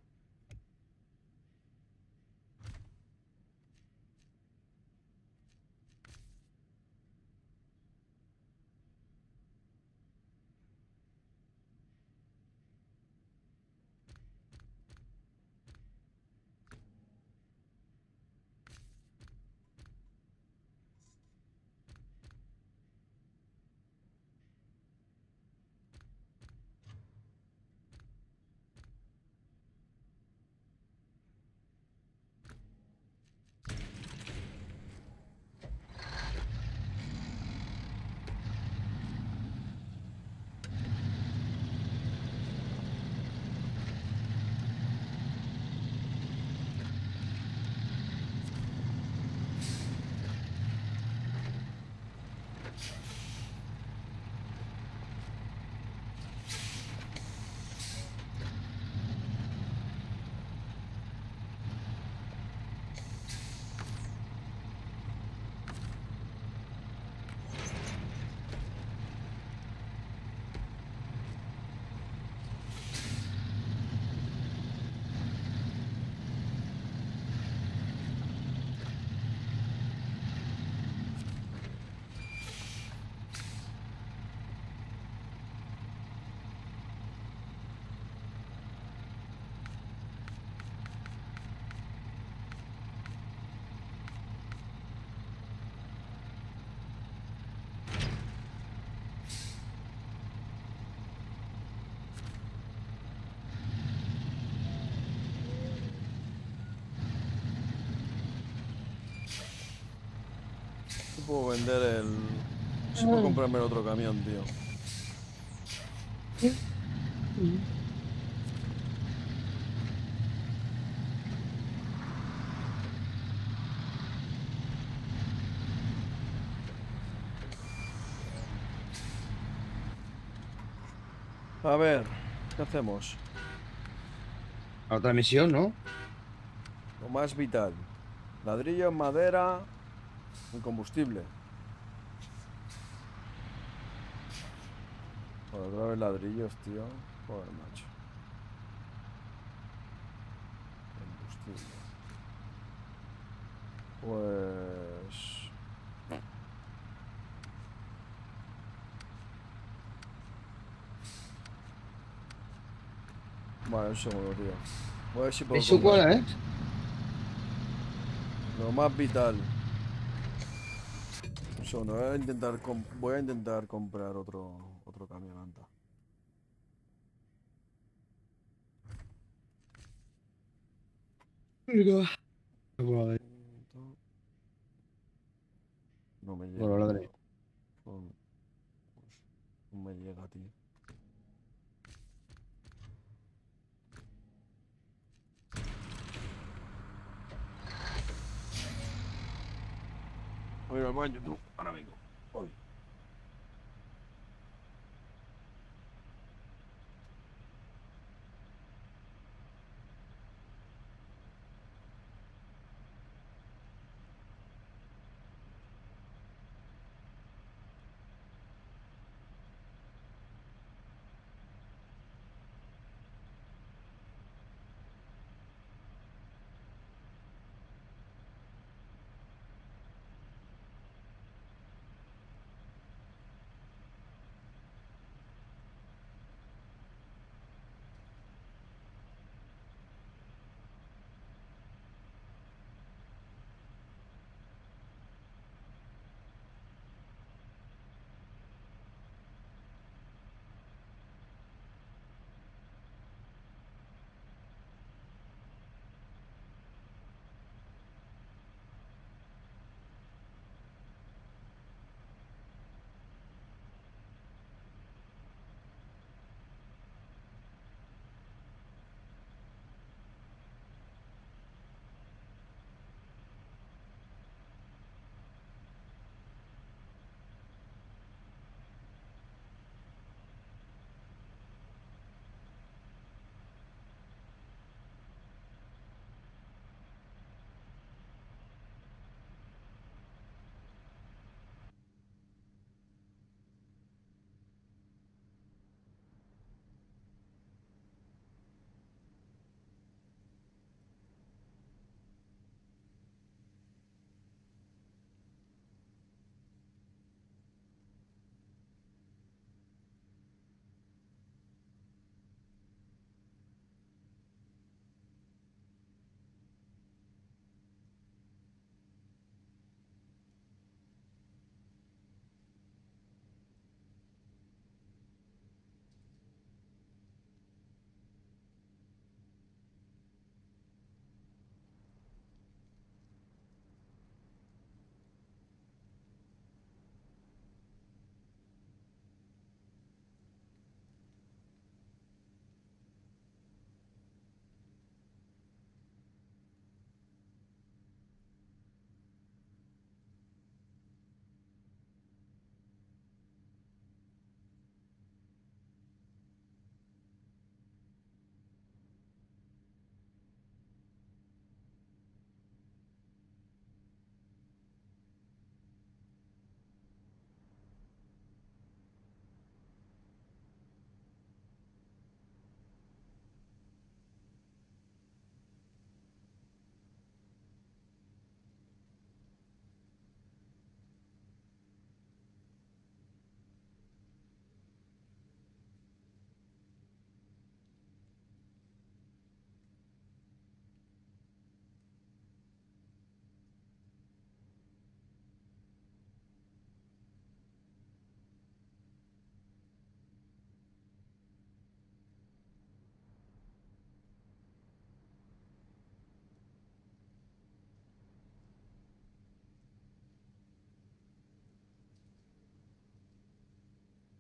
S2: Puedo vender el. Si puedo comprarme el otro camión, tío. A ver, ¿qué hacemos?
S1: a otra misión, ¿no?
S2: Lo más vital. Ladrillo, madera y combustible. Joder, otra vez ladrillos, tío. Joder, macho. Combustible. Pues... Vale, un segundo, tío. Voy a ver si puedo
S1: ¿Eso
S2: comprar-
S1: cuál es?
S2: Lo más vital. Un segundo, voy a intentar, voy a intentar comprar otro, otro camión.
S1: Venga.
S2: No me llega. No, pues, no me llega, tío. Voy al baño, tú.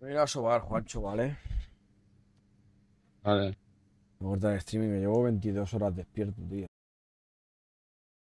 S2: Voy a ir a sobar, Juancho, ¿vale?
S1: Vale.
S2: Me corta el streaming, me llevo 22 horas despierto, tío.